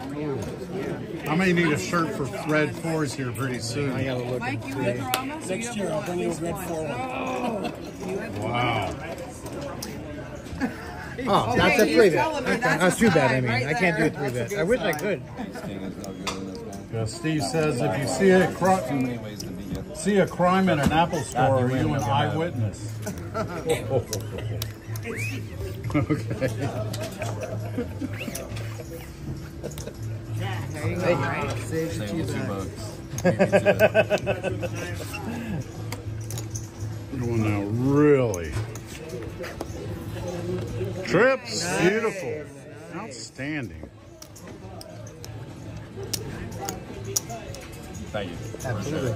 I may need a shirt for red fours here pretty soon. I gotta look Mike, and you see. had drama, so Next year, I'll bring you a at least red four one. Oh, Wow. Oh, Okay, that's a you three bet. that's That's too bad. I mean, right I can't do a three That's bet. I good wish I could. Yeah, Steve says if you see a cri- Too many ways to be good. see a crime in an Apple store, are you an eyewitness? okay. Yeah, There you go. Saves you two bucks. Well, now, really. Trips, beautiful, outstanding. Thank you. Absolutely.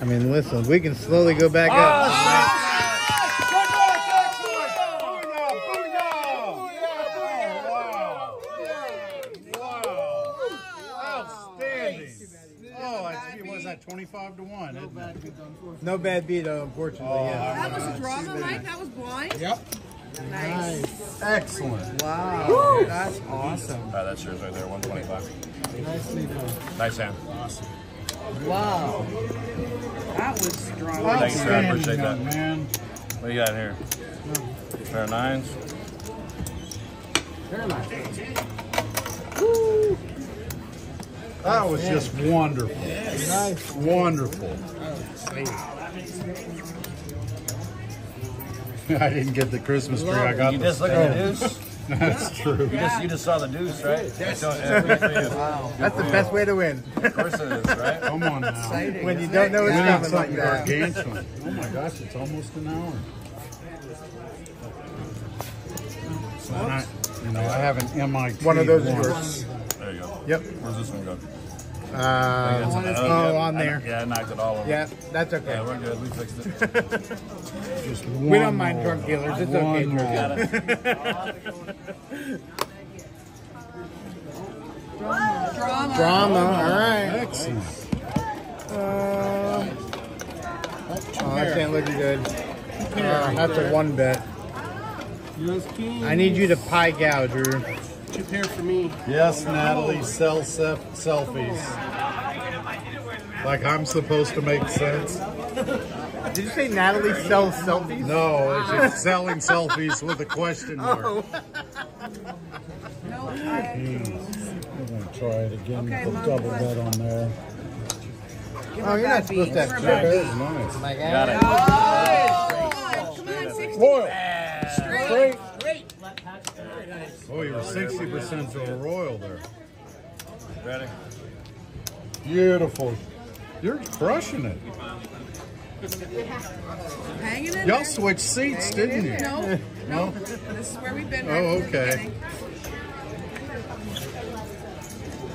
I mean, listen, we can slowly go back up. Ah, Outstanding. Oh, that's, what was that, 25 to 1? isn't it? No bad beat, though, unfortunately. Oh, yeah. That was a drama, Mike? That was blind? Yep. Nice. Excellent. Wow, that's awesome. All right, that's yours right there, 125. Nicely done. Nice hand. Wow. That was drama. Thank you, sir. I appreciate that. man. What do you got here? Pair of nines. Very nice. That was just wonderful. Yes. Nice. Wonderful. Oh, [laughs] I didn't get the Christmas tree. I got You the just look at the deuce. [laughs] That's true. You just, you just saw the deuce, right? That's good That's the best way to win. Of course it is, right? [laughs] Come on now. Exciting. when you don't know it's We need coming like that. gargantuan. Oh my gosh, it's almost an hour. So I, you know, I have an MIT. One of those is There you go. Yep. Where's this one go? Uh, That's an- oh, yeah, on I- there. Yeah, I knocked it all over. Yeah, that's okay. Yeah, we're good. We fixed it. [laughs] Just We don't mind more. drunk dealers. It's okay, One George. more. Drama. [laughs] Drama, all right. Excellent. Uh, oh, that ain't looking good. Uh, that's a one bet. I need you to pie gouge or Two pair for me. Yes, Natalie, sell sef- selfies. Like I'm supposed to make sense. Did you say Natalie sells selfies? No, it's just selling selfies with a question mark. Oh. No, I, I'm gonna try it again. Okay, Put double what? bet on there. Oh, you're not supposed to Give have that trippers. beat. Nice. My Got it. Oh, oh, oh come on, 60. Royal. Straight. Oh, you were 60% to a royal there. Ready? Beautiful. You're crushing it. Hanging in Y'all there. switched seats, didn't you? [laughs] No, no. No? This is where we've been. Oh, right from okay. beginning.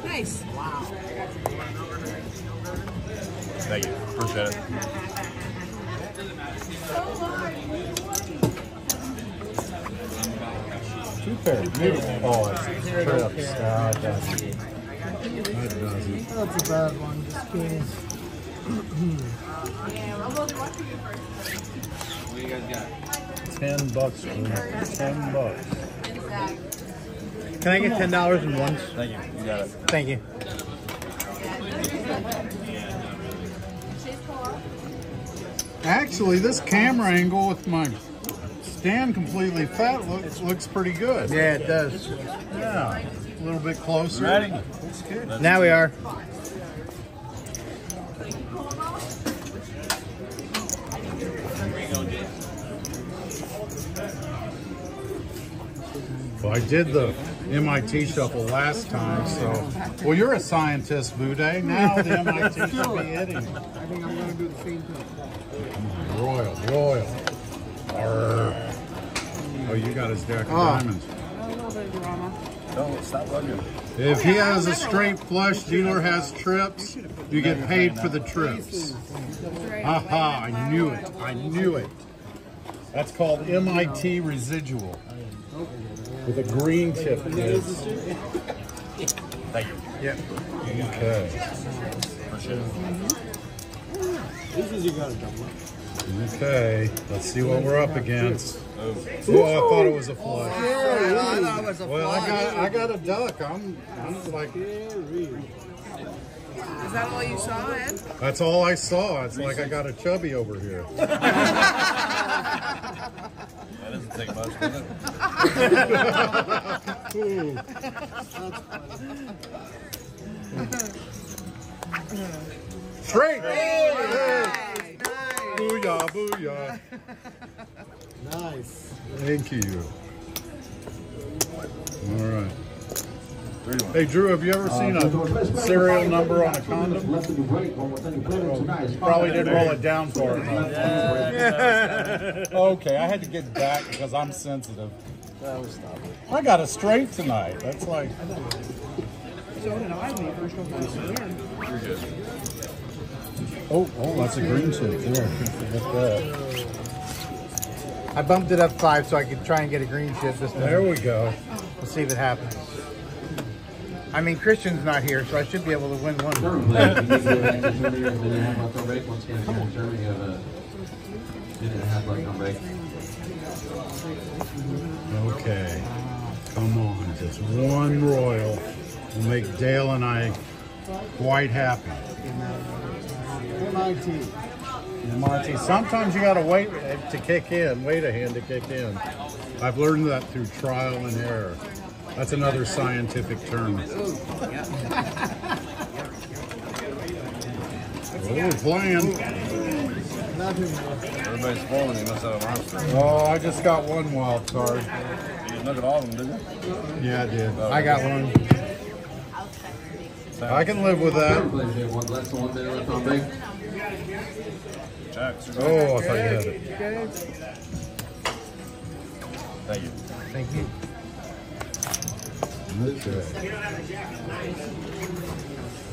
Nice. Thank you. Appreciate it. Oh, Two pairs. Oh, it's. Ah, it doesn't. That doesn't. That's a bad one. Just. What do you guys got? Ten bucks. Ten bucks. Can I get ten dollars in ones? Thank you. You got it. Thank you. Actually, this camera angle with my stand completely flat looks looks pretty good. Yeah, it does. Yeah. A little bit closer. Ready? Looks good. Now we are. Well, I did the MIT shuffle last time, so. Well, you're a scientist, Bude. Now the MIT [laughs] should be hitting. I think I'm going to do the same thing. Royal, royal. Arr. Oh, you got his deck of Oh. diamonds. A little bit of drama. Don't stop looking. If he has a straight flush, dealer has trips, you get paid for the trips. Straight. Aha, I knew it. I knew it. That's called MIT residual. With a green tip. kids. Thank you. Yep. Okay. This is you got to double. Okay. Let's see what we're up against. Oh. Oh, I thought it was a flush. Oh, I thought it was a Well, I got I got a duck. I'm I'm like Is that all you saw, Ed? that's all I saw. It's like I got a chubby over here. [laughs] That doesn't take much, does it? Straight. Hey. Booyah, booyah. Nice. Thank you. All right. Three to one. Hey, Drew, have you ever uh, seen a serial number on a condom? Less than oh, you one more thing you put in tonight Probably didn't roll it down far enough. [laughs] Okay, I had to get back because I'm sensitive. I got a straight tonight. That's like, So did I when you first opened this again. You're good. oh, oh, that's a green chip. Yeah, I couldn't forget that. I bumped it up five so I could try and get a green shift. this time. There we go. We'll see if it happens. I mean, Christian's not here, so I should be able to win one. Currently, Okay. Come on, just one royal will make Dale and I quite happy. 19. Monty. Sometimes you gotta wait to kick in, wait a hand to kick in. I've learned that through trial and error. That's another scientific term. Ooh, oh, playing. Everybody's falling, must have a monster. Oh, I just got one wild card. You didn't look at all of them, did you? Yeah, I did. Oh. I got one. I can live with that. Jacks. Oh, I thought you had it. Thank you. Thank you. Okay.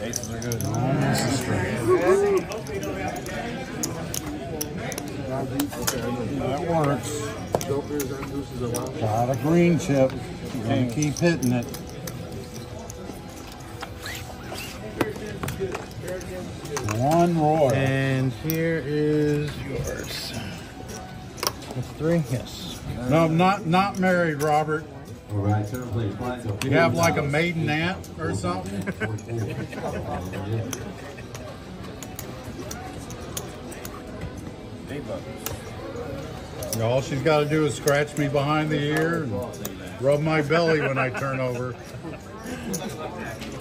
Aces are good. Almost a straight. That works. Got a green chip. Gonna keep hitting it. One royal. And here is yours. That's three? Yes. No, not not married, Robert. All right, German please. You have like a maiden aunt or something? [laughs] All she's got to do is scratch me behind the ear and rub my belly when I turn over. [laughs]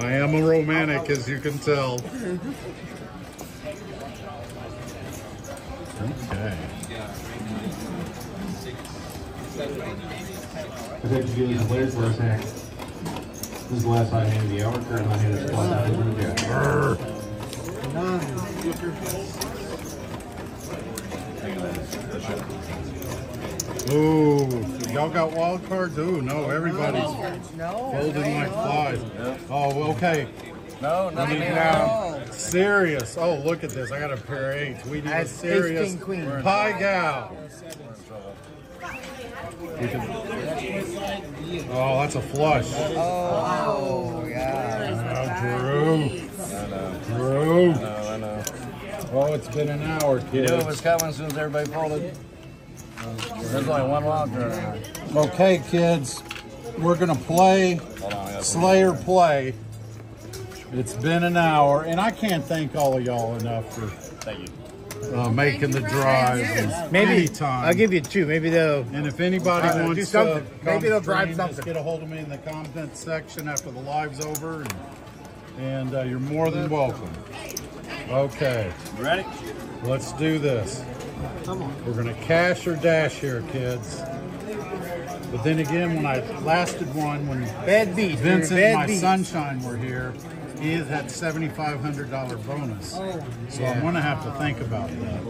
I am a romantic, as you can tell. Okay. I think you get the players for a second. This is the last high hand of the hour. Current high hand is flat out of the jack. Ooh, y'all got wild cards? Ooh, no, everybody's No. folding like flies. Oh, okay. No, no, I mean, no. now, serious. Oh, look at this. I got a pair of eights. We need a That's ace, serious king, queen. Pai Gow. We can- Oh, that's a flush. Oh, yeah. Oh, Drew. I know. Drew. I know, I know. Oh, it's been an hour, You knew it was coming as soon as everybody folded. There's only one wild card. in there. Okay, kids. We're going to play on, I got some. Slayer Play. It's been an hour, and I can't thank all of y'all enough for Thank you. uh, making the drive. Maybe anytime. I'll give you two. Maybe they'll. And if anybody Uh, do wants to something. come Maybe they'll drive stream, something. Just get a hold of me in the comments section after the live's over, and, and uh, you're more than welcome. Okay, ready? let's do this. We're gonna cash or dash here, kids. But then again, when I last did one, when Bad beat. Vincent bad and my beat. sunshine were here, he had that seventy-five hundred dollar bonus. Oh, so I'm gonna have to think about that.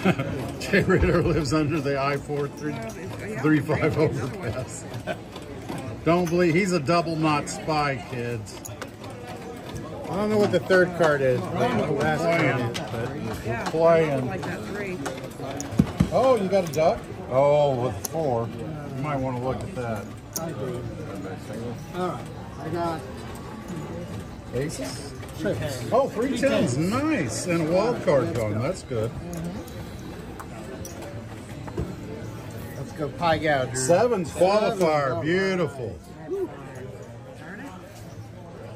[laughs] Jay Ritter lives under the I-435 overpass. [laughs] Don't believe, he's a double knot spy, kids. I don't know what the third card is, but the last card is. But Yeah. playing. Like that three. Oh, you got a duck? Oh, with four. You might want to look at that. All right. I got Aces? six. Oh, three tens. Nice. And a wild card gone. That's good. Mm-hmm. let's go pie gouger. Sevens qualifier. Beautiful.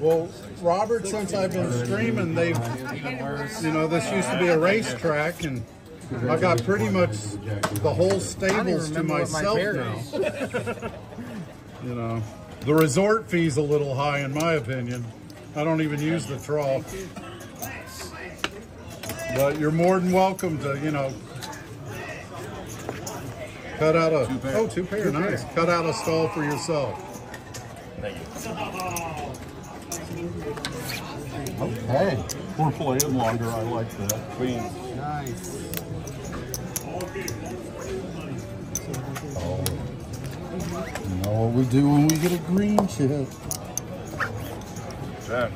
Well, Robert, since I've been streaming, they've, you know, this used to be a racetrack, and I got pretty much the whole stables to remember my myself now. [laughs] You know, the resort fee's a little high, in my opinion. I don't even use the trough. But you're more than welcome to, you know, cut out a, oh, two pair, nice. Cut out a stall for yourself. Okay. We're playing longer. I like that. Queens. Nice. Oh. You know what we do when we get a green chip. Jack.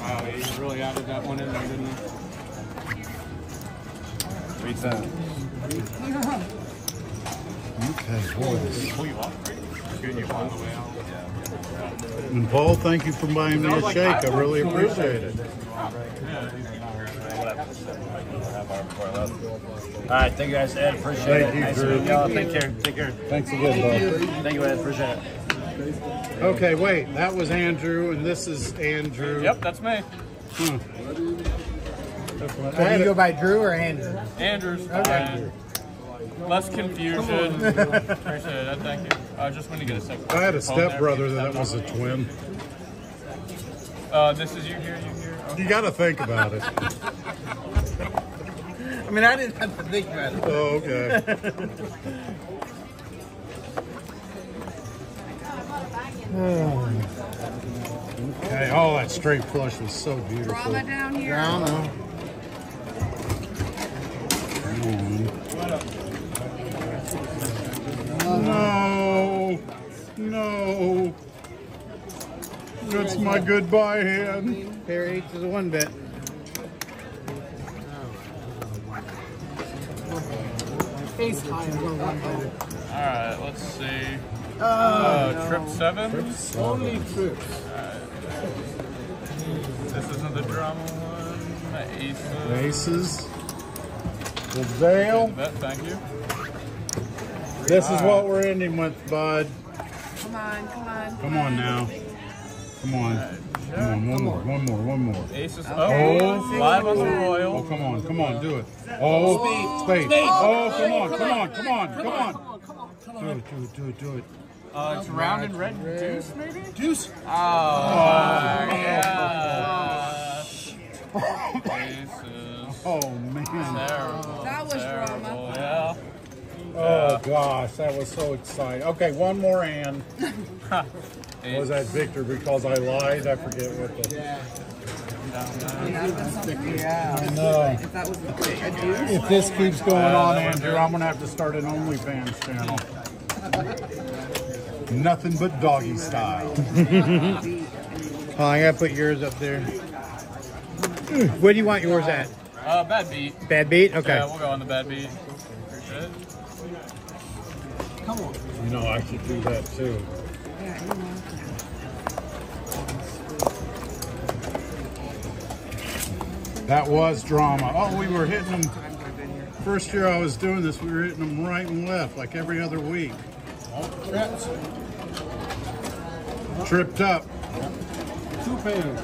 Wow, he really added that one in there, didn't he? Three ten. [laughs] Okay, boys. Pull you off, right? Good, you on the way out. And Paul, thank you for buying me a shake. I really appreciate it. All right, thank you guys, Ed. Appreciate Thank it. you, nice Drew. meeting y'all. Take care. Take care. Thanks again, bud. Thank you, Ed. Appreciate it. Okay, wait. That was Andrew, and this is Andrew. Yep, that's me. Hmm. So do you go by Drew or Andrew? Andrews. Okay. Less confusion. Appreciate it. Thank you. I just want to get a second. I had a phone there. stepbrother that was a twin. Uh, this is you here, you here. Okay. You got to think about it. [laughs] I mean, I didn't have to think about it. Oh, okay. [sighs] okay. Oh, that straight flush was so beautiful. Drama down here. I don't know. No, no. That's my goodbye hand. Pair eight is a one bet. Ace high and go one better. All right, let's see. Uh, trip seven. Only trips. This isn't the drama one. The aces. Aces. The veil. Bet, thank you. This is what we're ending with, bud. Come on, come on. Come on now. Come on. Come on, one more, one more, one more. Aces. Oh, Oh, live on the royal. Oh, come on, come on, do it. Oh, spade. Oh, come on, come on, come on, come on. Come on, Do it, do it, do it, do it. Uh, it's round and red deuce, maybe? Deuce. Oh, yeah. Aces. Oh, man. Terrible. That was terrible. drama. Yeah. Oh, gosh, that was so exciting. Okay, one more and. [laughs] Was that Victor because I lied? I forget what the. Yeah, that's. I know. If that was a deuce. If this keeps going on, Andrew, I'm gonna have to start an OnlyFans channel. Nothing but doggy style. [laughs] Oh, I gotta put yours up there. Where do you want yours at? Uh, bad beat. Bad beat? Okay. Yeah, we'll go on the bad beat. Appreciate it. Come on. You know, I should do that too. Yeah, you know. That was drama. Oh, we were hitting them. First year I was doing this, we were hitting them right and left, like every other week. Trips. Tripped up. Two pairs.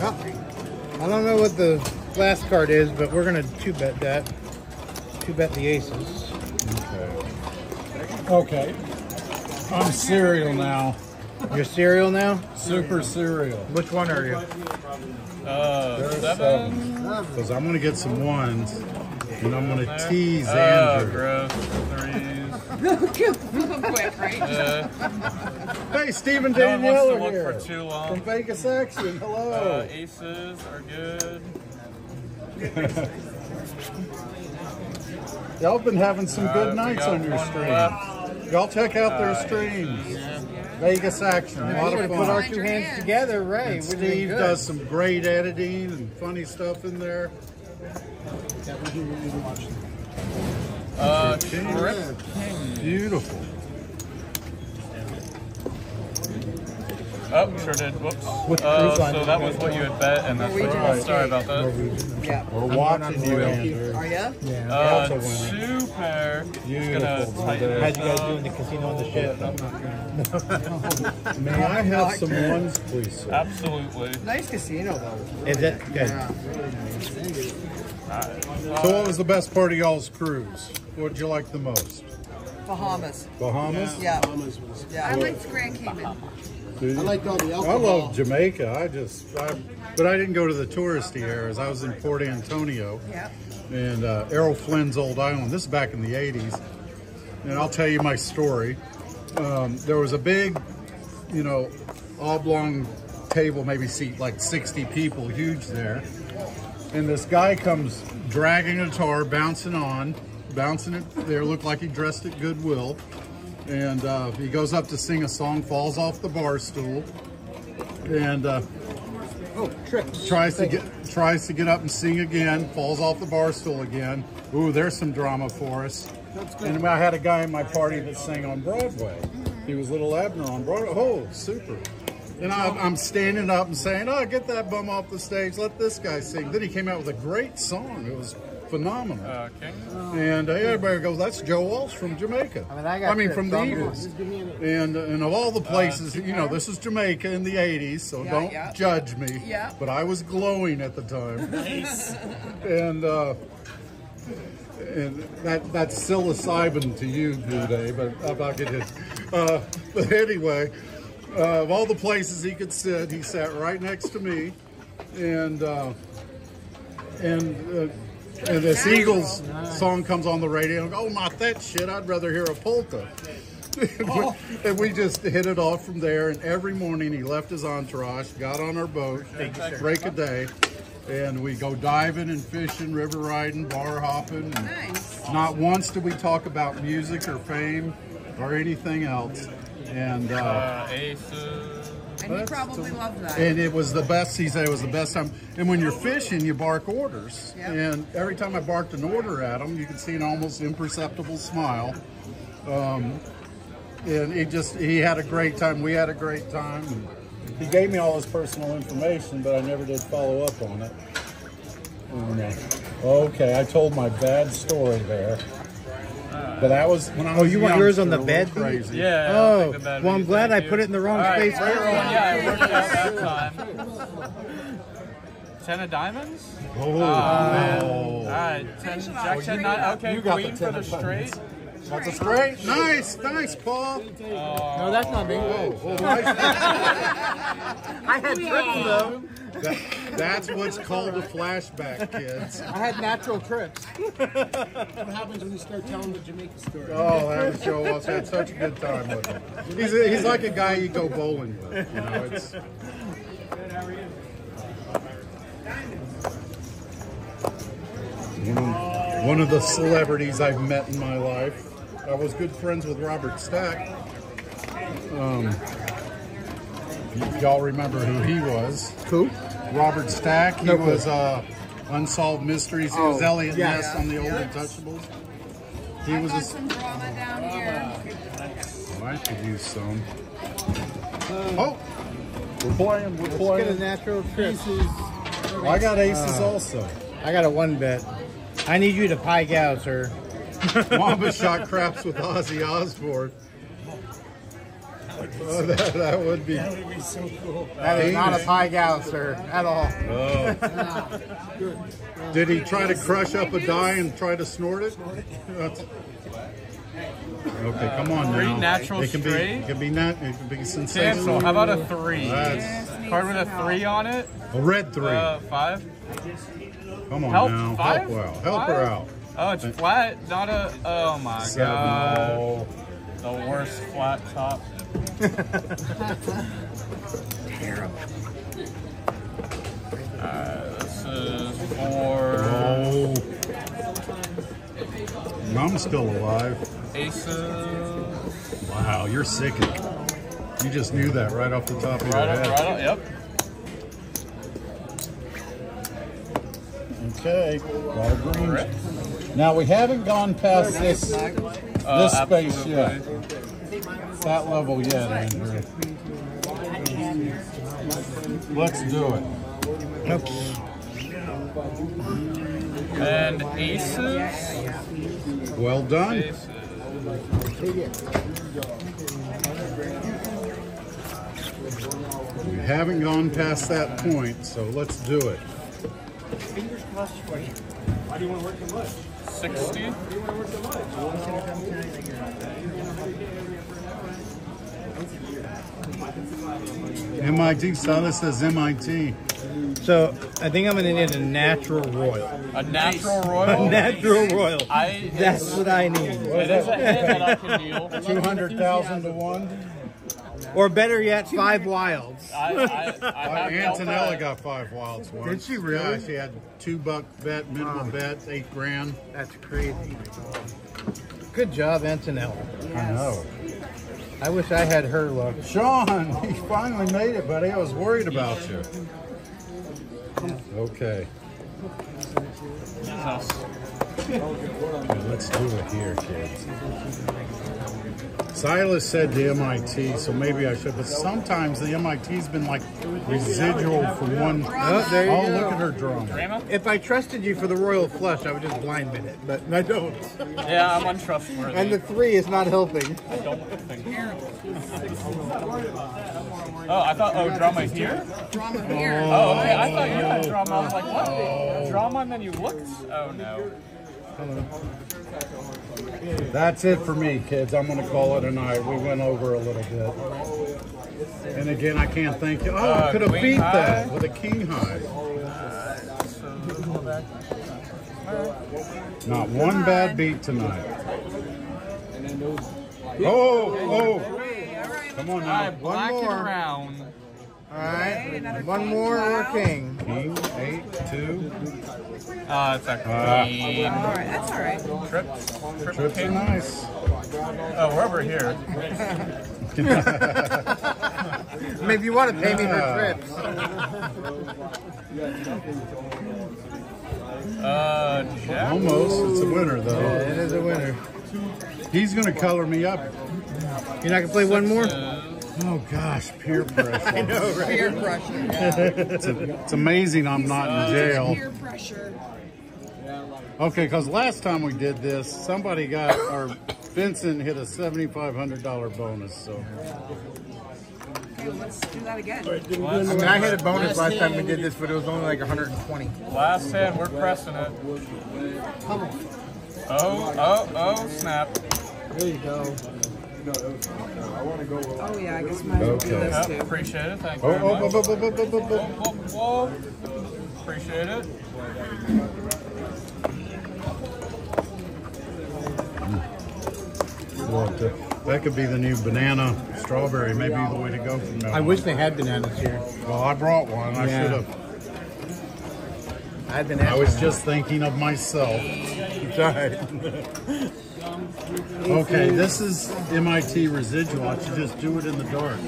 I don't know what the last card is, but we're gonna two bet that. Two bet the aces. Okay. I'm cereal now. You're cereal now? Super cereal. Which one are you? Uh, seven. Because I'm going to get some ones and I'm going to tease Oh, Andrew. gross. Threes. Quick, right? [laughs] Uh, Hey, Stephen no one Danielle to look here. for too long. From Vegas Action. Uh, Hello. aces are good. [laughs] Y'all been having some Uh, good we nights on your one stream. Y'all check out their Uh, streams. aces. Vegas action. A lot of have put our two hands together, right? And We'd have been Steve does some great editing and funny stuff in there. Yeah, we do we watch. Uh, King. Trip Beautiful. Oh, sure did. Whoops. With Uh, so that was what you had bet, and that's what Norwegian. Sorry about that. Yeah. We're watching you, Andrew. Are ya? Yeah. Uh, also two pair. Just Beautiful, gonna tighten. How'd you guys do in the casino on the ship? [laughs] May I have some ones, please, sir? Absolutely. Nice casino though. Is it good? So what was the best part of y'all's cruise? What did you like the most? Bahamas. Bahamas? Yeah. Bahamas was. Yeah. I liked Grand Cayman. I liked all the I love Jamaica. I just, I, but I didn't go to the touristy areas. I was in Port Antonio Yeah. and uh, Errol Flynn's old island. This is back in the 80s. And I'll tell you my story. Um, there was a big, you know, oblong table, maybe seat like 60 people, huge there. And this guy comes dragging a guitar, bouncing on, bouncing it there, looked like he dressed at Goodwill. And uh, he goes up to sing a song, falls off the bar stool, and uh, Oh, trips. tries to get tries to get up and sing again, falls off the bar stool again. Ooh, there's some drama for us. And I had a guy in my party that sang on Broadway. He was Little Abner on Broadway. Oh, super. And I, I'm standing up and saying, "Oh, get that bum off the stage. Let this guy sing." Then he came out with a great song. It was phenomenal. Uh, And uh, everybody goes, "That's Joe Walsh from Jamaica." I mean, I got trips. from the Come Eagles. And and of all the places, you know, this is Jamaica in the '80s, so Yeah, don't yeah. judge me. Yeah. But I was glowing at the time. [laughs] and uh, and that that's psilocybin to you today, but I'm not gonna. Uh, but anyway, uh, of all the places he could sit, he sat right next to me, and uh, and. And this Eagles song comes on the radio. And, oh, not that shit! I'd rather hear a polka. [laughs] and we just hit it off from there. And every morning he left his entourage, got on our boat, break a day, and we go diving and fishing, river riding, bar hopping. And Nice. Not once did we talk about music or fame or anything else. And uh, Uh, aces. And That's probably the- love that. and it was the best. He said it was the best time. And when you're fishing, you bark orders. Yeah. And every time I barked an order at him, you could see an almost imperceptible smile. Um, and he just he had a great time. We had a great time. And he gave me all his personal information, but I never did follow up on it. And, uh, okay, I told my bad story there. But that was when I oh, was Oh, you want yours on the youngster, a little bed? Crazy. Yeah. Oh, I'll Oh, the bad well, I'm glad I put it in the wrong All right, space. everyone, yeah, it worked out that [laughs] time. Ten of diamonds? Oh, Oh, man. All right, ten, Finish it off. jack, ten, Bring nine. it up. Okay, You got the queen for the of straight. That's a straight. Nice, nice, Paul. Oh. No, that's not me. Oh, oh, nice. [laughs] I had trips though. That, that's what's called a flashback, kids. I had natural trips. [laughs] What happens when you start telling the Jamaica story? Oh, that was Joe Walsh. I had such a good time with him. He's, a, he's like a guy you go bowling with. You know, it's. One of, one of the celebrities I've met in my life. I was good friends with Robert Stack. Um, y- y'all remember who he was? Who? Robert Stack. He No was uh, Unsolved Mysteries. He was Oh, Eliot yeah. Ness on the old Untouchables. He I've was got a, some drama down here. Oh, I could use some. oh, we're playing. We're Let's get a playing. natural trip. I got aces also. I got a one bet. I need you to pike out, sir. [laughs] Wamba [laughs] shot craps with Ozzy Osbourne. Oh, that, that would be. That would be so cool. That is not a pike out, sir, at all. Oh. [laughs] Did he try to crush up a die and try to snort it? That's- Okay, come on Three now. natural it can straight? Be, it can be nat. It can be sensational. Cancel. How about a three? That's Card with a three on it. a red three. Uh, five. come on Help. now, Five. help her out. Help Five? her out. Oh, it's flat, not a. Oh my Seven. god. Oh. The worst flat top. Alright, this is for Oh. I'm still alive. aces. Wow, you're sickening. You just knew that right off the top of your Right up, head. right up, yep. Okay, lot of green. Now we haven't gone past this this Uh, space yet. That level yet, Andrew. Let's do it. Oops. And aces. Well done. Aces. We haven't gone past that point, so let's do it. Why do you want to work so much? 60. MIT, Silas says MIT. So I think I'm gonna need a natural royal. A natural royal. A royal. natural royal. I, That's what I need. it is a hit that I can deal. [laughs] 200,000 to 1. Or better yet, five wilds. I, I, I Uh, have dealt Antonella got five wilds once. Did she really? Yeah, she had two buck bet, minimum bet, eight grand. That's crazy. Good job, Antonella. I know. I wish I had her luck. Sean, [laughs] you finally made it, buddy. I was worried about you. Okay. Jesus. Okay, let's do it here, kids. Silas said the MIT, so maybe I should, but sometimes the MIT's been like residual from one. Oh, there you oh, go. look at her drum. Drama? If I trusted you for the royal flush, I would just blind bet it, but I don't. Yeah, I'm untrustworthy. And the three is not helping. I don't think. Oh, I thought, oh, drama here? Drama here. Oh, okay. I thought you had drama. I was like, what? Drama and then you looked? Oh, no. That's it for me, kids. I'm going to call it a night. We went over a little bit. And again, I can't thank you. Oh, I Uh, could have beat that with a king high. Not one bad beat tonight. Oh, oh. Come on now. One black and more. Brown. All right, one more or king. King, eight, two. Uh, it's a Ah. queen. All right, that's all right. Trip. Trip Trips are king. nice. Oh, we're over here. [laughs] Maybe you want to pay me for trips. Uh, jack. Almost. It's a winner, though. It is a winner. He's going to color me up. You're not gonna play one more? Oh, gosh. Peer pressure. [laughs] I know, right? Peer pressure. Yeah. It's, a, it's amazing I'm not in jail. Peer pressure. Okay, because last time we did this, somebody got, our Vincent hit a $7,500 bonus, so. Okay, let's do that again. I mean, I hit a bonus last time we did this, but it was only like 120. Last hand, we're pressing it. Come on. Oh, oh, oh, snap. There you go. Oh yeah, I guess might as do Okay. this Yep, too. appreciate it. Thank you Oh, very oh, much. oh, oh, oh, oh, oh, oh, oh. Whoa, whoa, whoa. Appreciate it. oh. Well, that- That could be the new banana strawberry, maybe the way to go from now I wish they had bananas here. Well, I brought one. I Yeah. should have. I've been I was asking. just thinking of myself. [laughs] Sorry. [laughs] Okay, this is MIT residual. I should just do it in the dark.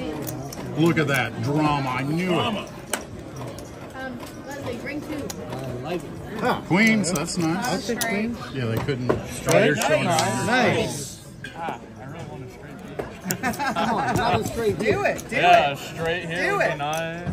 Look at that drama. I knew it. Um, Leslie, bring two. I like it. Huh. Queens, that's I'll nice. queens. Yeah, they couldn't. Strider showing Nice. Ah, I really want a straight here. [laughs] Come on, not a straight Do it. Do Yeah, it. straight here Do it. nice.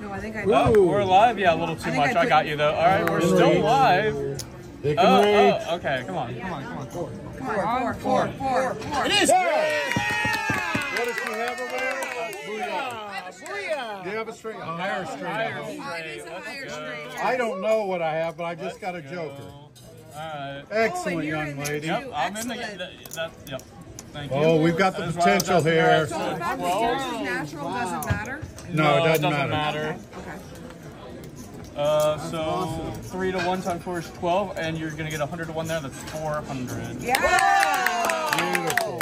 No, I think I Oh, know. we're live? Yeah, a little too I much. I I got you though. All right, we're still live. They can Oh, reach. oh, okay. Come on, come on, come on. Come on, four, four, four, four. It is. What does she have over there? Booyah. Do you have a straight? A higher straight. I Higher. Oh, it is a higher go. straight. I don't know what I have, but I just got a joker. All right. Excellent, Oh, young lady. Yep, I'm in the. Excellent. That, that, yep. Thank you. Oh, we've got the That is why I was potential asking here. her. So the fact that yours is natural doesn't matter? No, it doesn't matter. matter. Okay. Uh, so three to one times four is twelve, and you're gonna get a hundred to one there. That's four hundred. Yeah. Beautiful.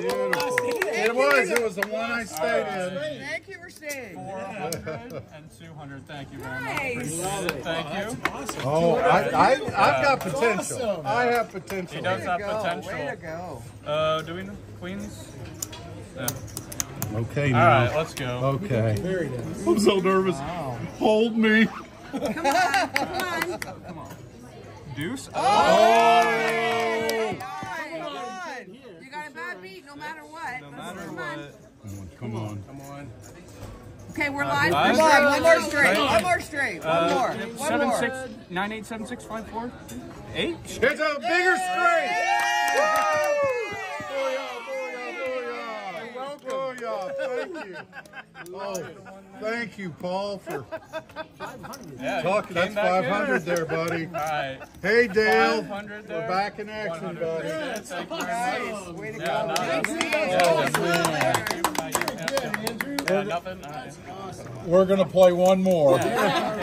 Beautiful. It was. It was the one I stayed in. Thank you for staying. Four hundred and two hundred. Thank you very much. Nice. Appreciate it. Thank you. Oh, I, I, I've got potential. I have potential. He does Way have to go. Way to potential. go. Uh, do we know Queens? Yeah. Okay, All now. right, let's go. Okay. Very nice. I'm so nervous. Hold me. Come on, come on. Deuce. Come on. You got a bad beat no matter what. No Come matter on. what. Come on. Come on. Okay, we're live. Come We're live. one Let's more straight. One more straight. One Uh, more. One seven more. six nine eight seven six five four eight. It's a bigger straight. Booyah, booyah, booyah. Booyah, thank you. Oh, thank you, Paul, for Yeah, talking. came That's 500 in. there, buddy. [laughs] All right. Hey, Dale. 500 We're there. back in action, buddy. there. Thank you very much. Way to Yeah, go. no, Thanks, that's- man. yeah, definitely. Yeah, nothing. All right. We're going to play one more. Yeah,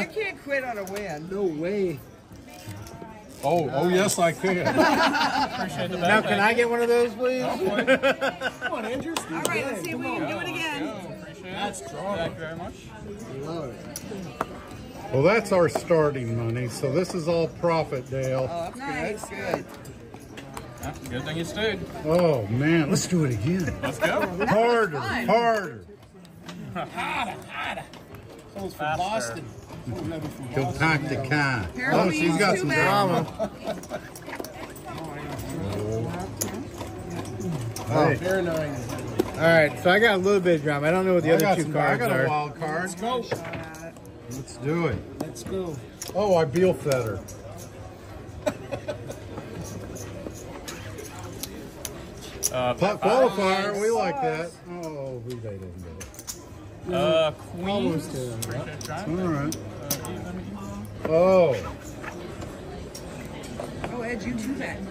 you can't quit on a win. No way. Oh, oh yes, I can. [laughs] Appreciate the Now, can I get one of those, please? Come on, Andrew. All right, let's see if we can do it again. That's it. Thank you very much. Love it. Well, that's our starting money, so this is all profit, Dale. Oh, that's nice. Good. Yeah, Good thing you stayed. Oh, man. Let's do it again. Let's go. [laughs] Harder, fun. harder. harder. Someone's from Faster. Boston. Someone's He'll Boston. pack the can. Apparently Oh, she's got some bad. drama. Hey, Very nice. All right, so I got a little bit of drama. I don't know what the I other got, two some, I got a wild card. Let's go. Let's do it. Let's go. Oh, I Beal Feather. Uh, Pop qualifier, we like that. Oh, we they didn't get it. uh, Queen. Almost there. Appreciate it, All John. right. Uh, let me- Oh, Oh, Ed, you too then.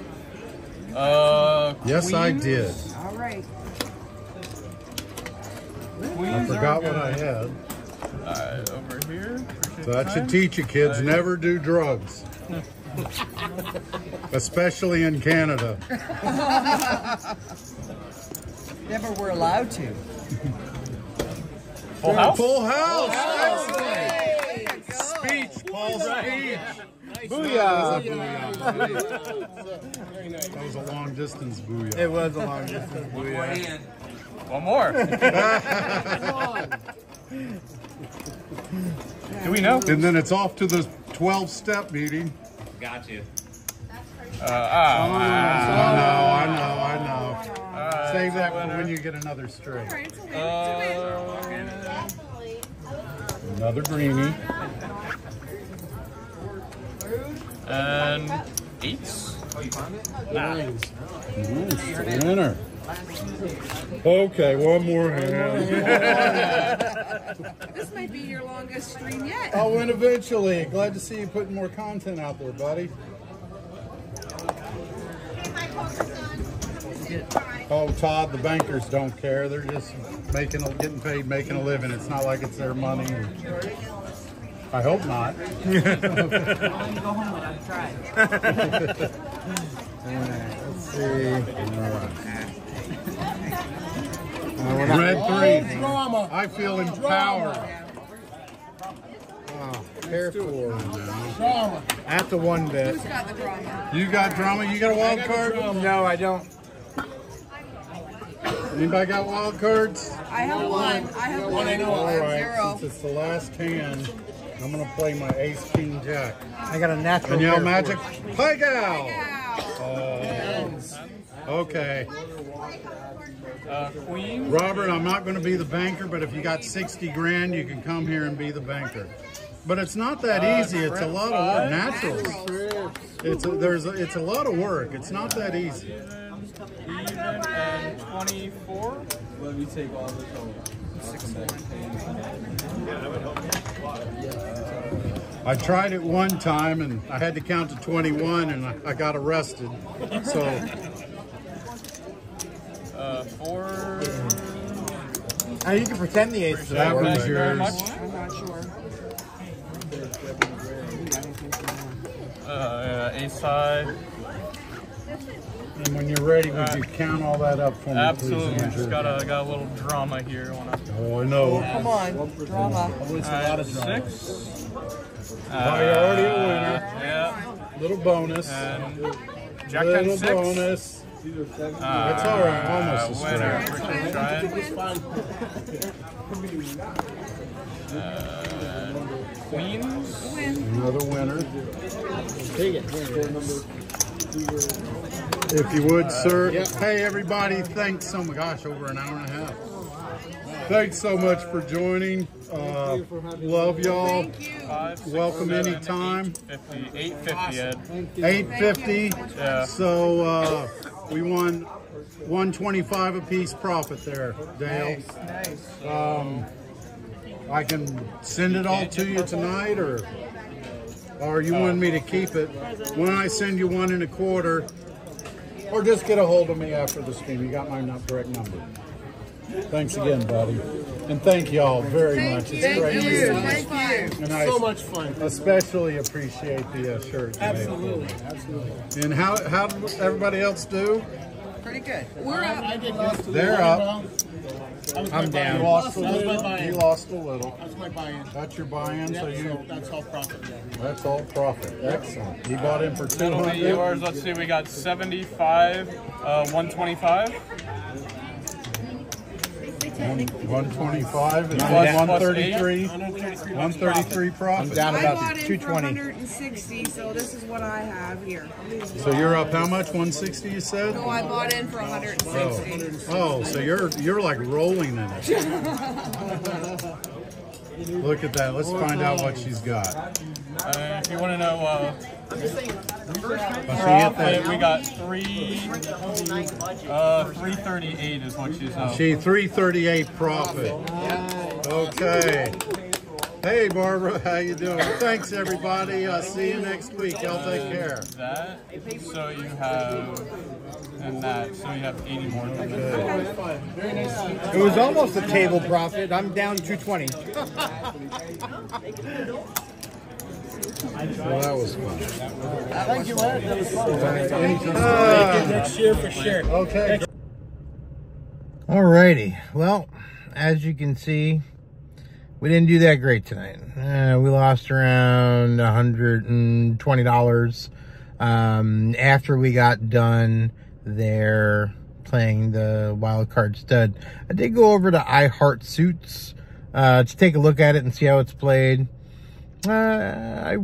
Uh, yes, I did. All right. I forgot what I had. Alright, over here. So the that should teach you kids never do drugs. [laughs] Especially in Canada. [laughs] Never were allowed to. Full house. Full house! Excellent! There you go. Speech, Paul's speech. Booyah! That was a long distance booyah. It was a long distance. Booyah. One more. [laughs] Do we know? And then it's off to the 12 step meeting. Got you. Uh, ah, I know, I know, I know. ah. Save that for when you get another straight. All right, it's a win. It's a win. Uh, Another greenie. And eights. Nines. Nice, winner. Okay, one more hand. [laughs] This might be your longest stream yet. I'll win eventually. Glad to see you putting more content out there, buddy. Oh, Todd, the bankers don't care. They're just making, getting paid, making a living. It's not like it's their money. I hope not. Let's see. Red three. Drama. I feel empowered. Oh, pair four. Drama. At the one bit. Who's got the drama? You got drama? You got a wild card? No, I don't. Anybody got wild cards? I have one. I have one. I All have right, zero. since it's the last hand, I'm gonna play my ace king jack. I got a natural. Danielle pair Magic, four. play gal. Oh, okay, Uh, queen. Robert, I'm not gonna be the banker, but if you got 60 grand, you can come here and be the banker. But it's not that easy. It's a lot of work. Naturals. It's a, there's a, it's a lot of work. It's not that easy. Even and 24. Let me take all this home. I tried it one time and I had to count to 21 and I, I got arrested. So [laughs] Uh, four. Oh, you can pretend the ace. that works. was Thank you very yours. I'm not sure. Uh, uh, ace high. And when you're ready, would you count all that up for me, Absolutely. please, Just got a got a little drama here. Wanna, Oh, I know. Come on. Drama. uh, six. Oh, you're already a winner. Yeah. Little bonus. And Jack Little 10 6. bonus. That's all right. Almost a winner. straight. Appreciate trying. Uh, Queens. Another winner. If you would, sir. Hey, everybody. Thanks so much. Gosh, over an hour and a half. Thanks so much for joining. Uh, love y'all. Five, Welcome seven, anytime. 850, 850, Ed. 850. Yeah. So uh, we won 125 a piece profit there, Dale. Um, I can send it all to you tonight, or or you want me to keep it? When I send you one and a quarter, or just get a hold of me after the stream. You got my nu- direct number. Thanks again, buddy, and thank y'all very much. It's great. meeting you. And I So much fun. especially appreciate the uh, shirt. you made for me. Absolutely, absolutely. And how how did everybody else do? Pretty good. We're up. I did lost a They're little. up. I'm down. You buy-in. lost a That little. You lost a little. That's my buy-in. That's your buy-in. So you that's all profit. That's all profit. Excellent. You bought in for two That'll be hundred. yours. Let's see, we got 75, uh, 125. One twenty-five and Plus- one plus thirty-three. 133 One thirty-three I'm profit. down I about bought in for 220. 160, so this is what I have here. So you're up how much? One sixty, you said? No, I bought in for 160. Oh, so you're you're like rolling in it. [laughs] Look at that. Let's find out what she's got. Uh, if you want to know, uh, Let's see profit, if we got three, uh, 338 is what she's up. She three thirty-eight profit. Okay. Hey Barbara, how you doing? Thanks everybody. I'll see you next week. Y'all take care. That, so you have, and that, so you have 80 more. It was almost a table profit. I'm down 220. [laughs] Well, that was fun. Thank you, Ed. That was fun. Anytime. Next year for sure. Okay. Alrighty. Well, as you can see, we didn't do that great tonight. Uh, we lost around $120 um, after we got done there playing the wild card stud. I did go over to iHeart Suits uh, to take a look at it and see how it's played. Uh, I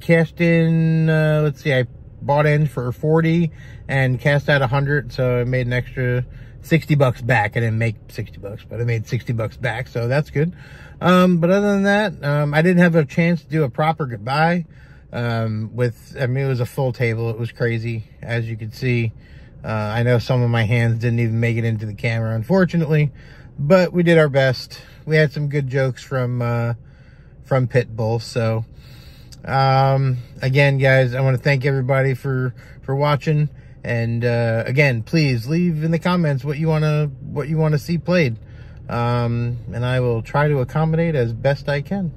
cashed in, uh, let's see, I bought in for 40 and cast out 100, so I made an extra 60 bucks back. I didn't make 60 bucks, but I made 60 bucks back, so that's good. Um, but other than that, um, I didn't have a chance to do a proper goodbye. Um, with, I mean, it was a full table. It was crazy, as you can see. Uh, I know some of my hands didn't even make it into the camera, unfortunately, but we did our best. We had some good jokes from, uh, from Pitbull, so, um, again, guys, I want to thank everybody for, for watching. And, uh, again, please leave in the comments what you want to, what you want to see played. Um, and I will try to accommodate as best I can.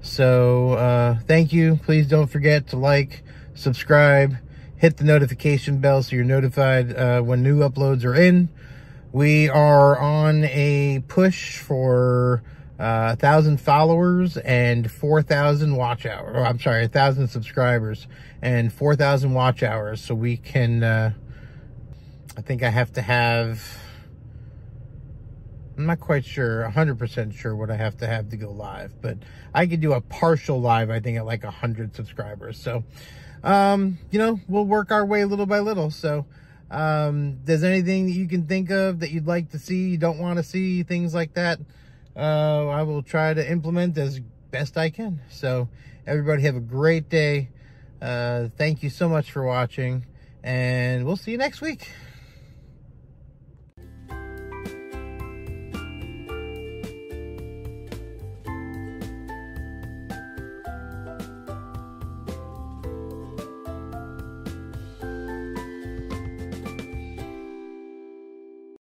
So, uh, thank you. Please don't forget to like, subscribe, hit the notification bell so you're notified, uh, when new uploads are in. We are on a push for, uh, a thousand followers and 4,000 watch hours. Oh, I'm sorry, a thousand subscribers and 4,000 watch hours. So we can, uh, I think I have to have, I'm not quite sure, 100% sure what I have to have to go live, but I could do a partial live, I think at like 100 subscribers. So, um, you know, we'll work our way little by little. So, um, there's anything that you can think of that you'd like to see, you don't want to see, things like that, uh, I will try to implement as best I can. So, everybody have a great day. Uh, thank you so much for watching, and we'll see you next week.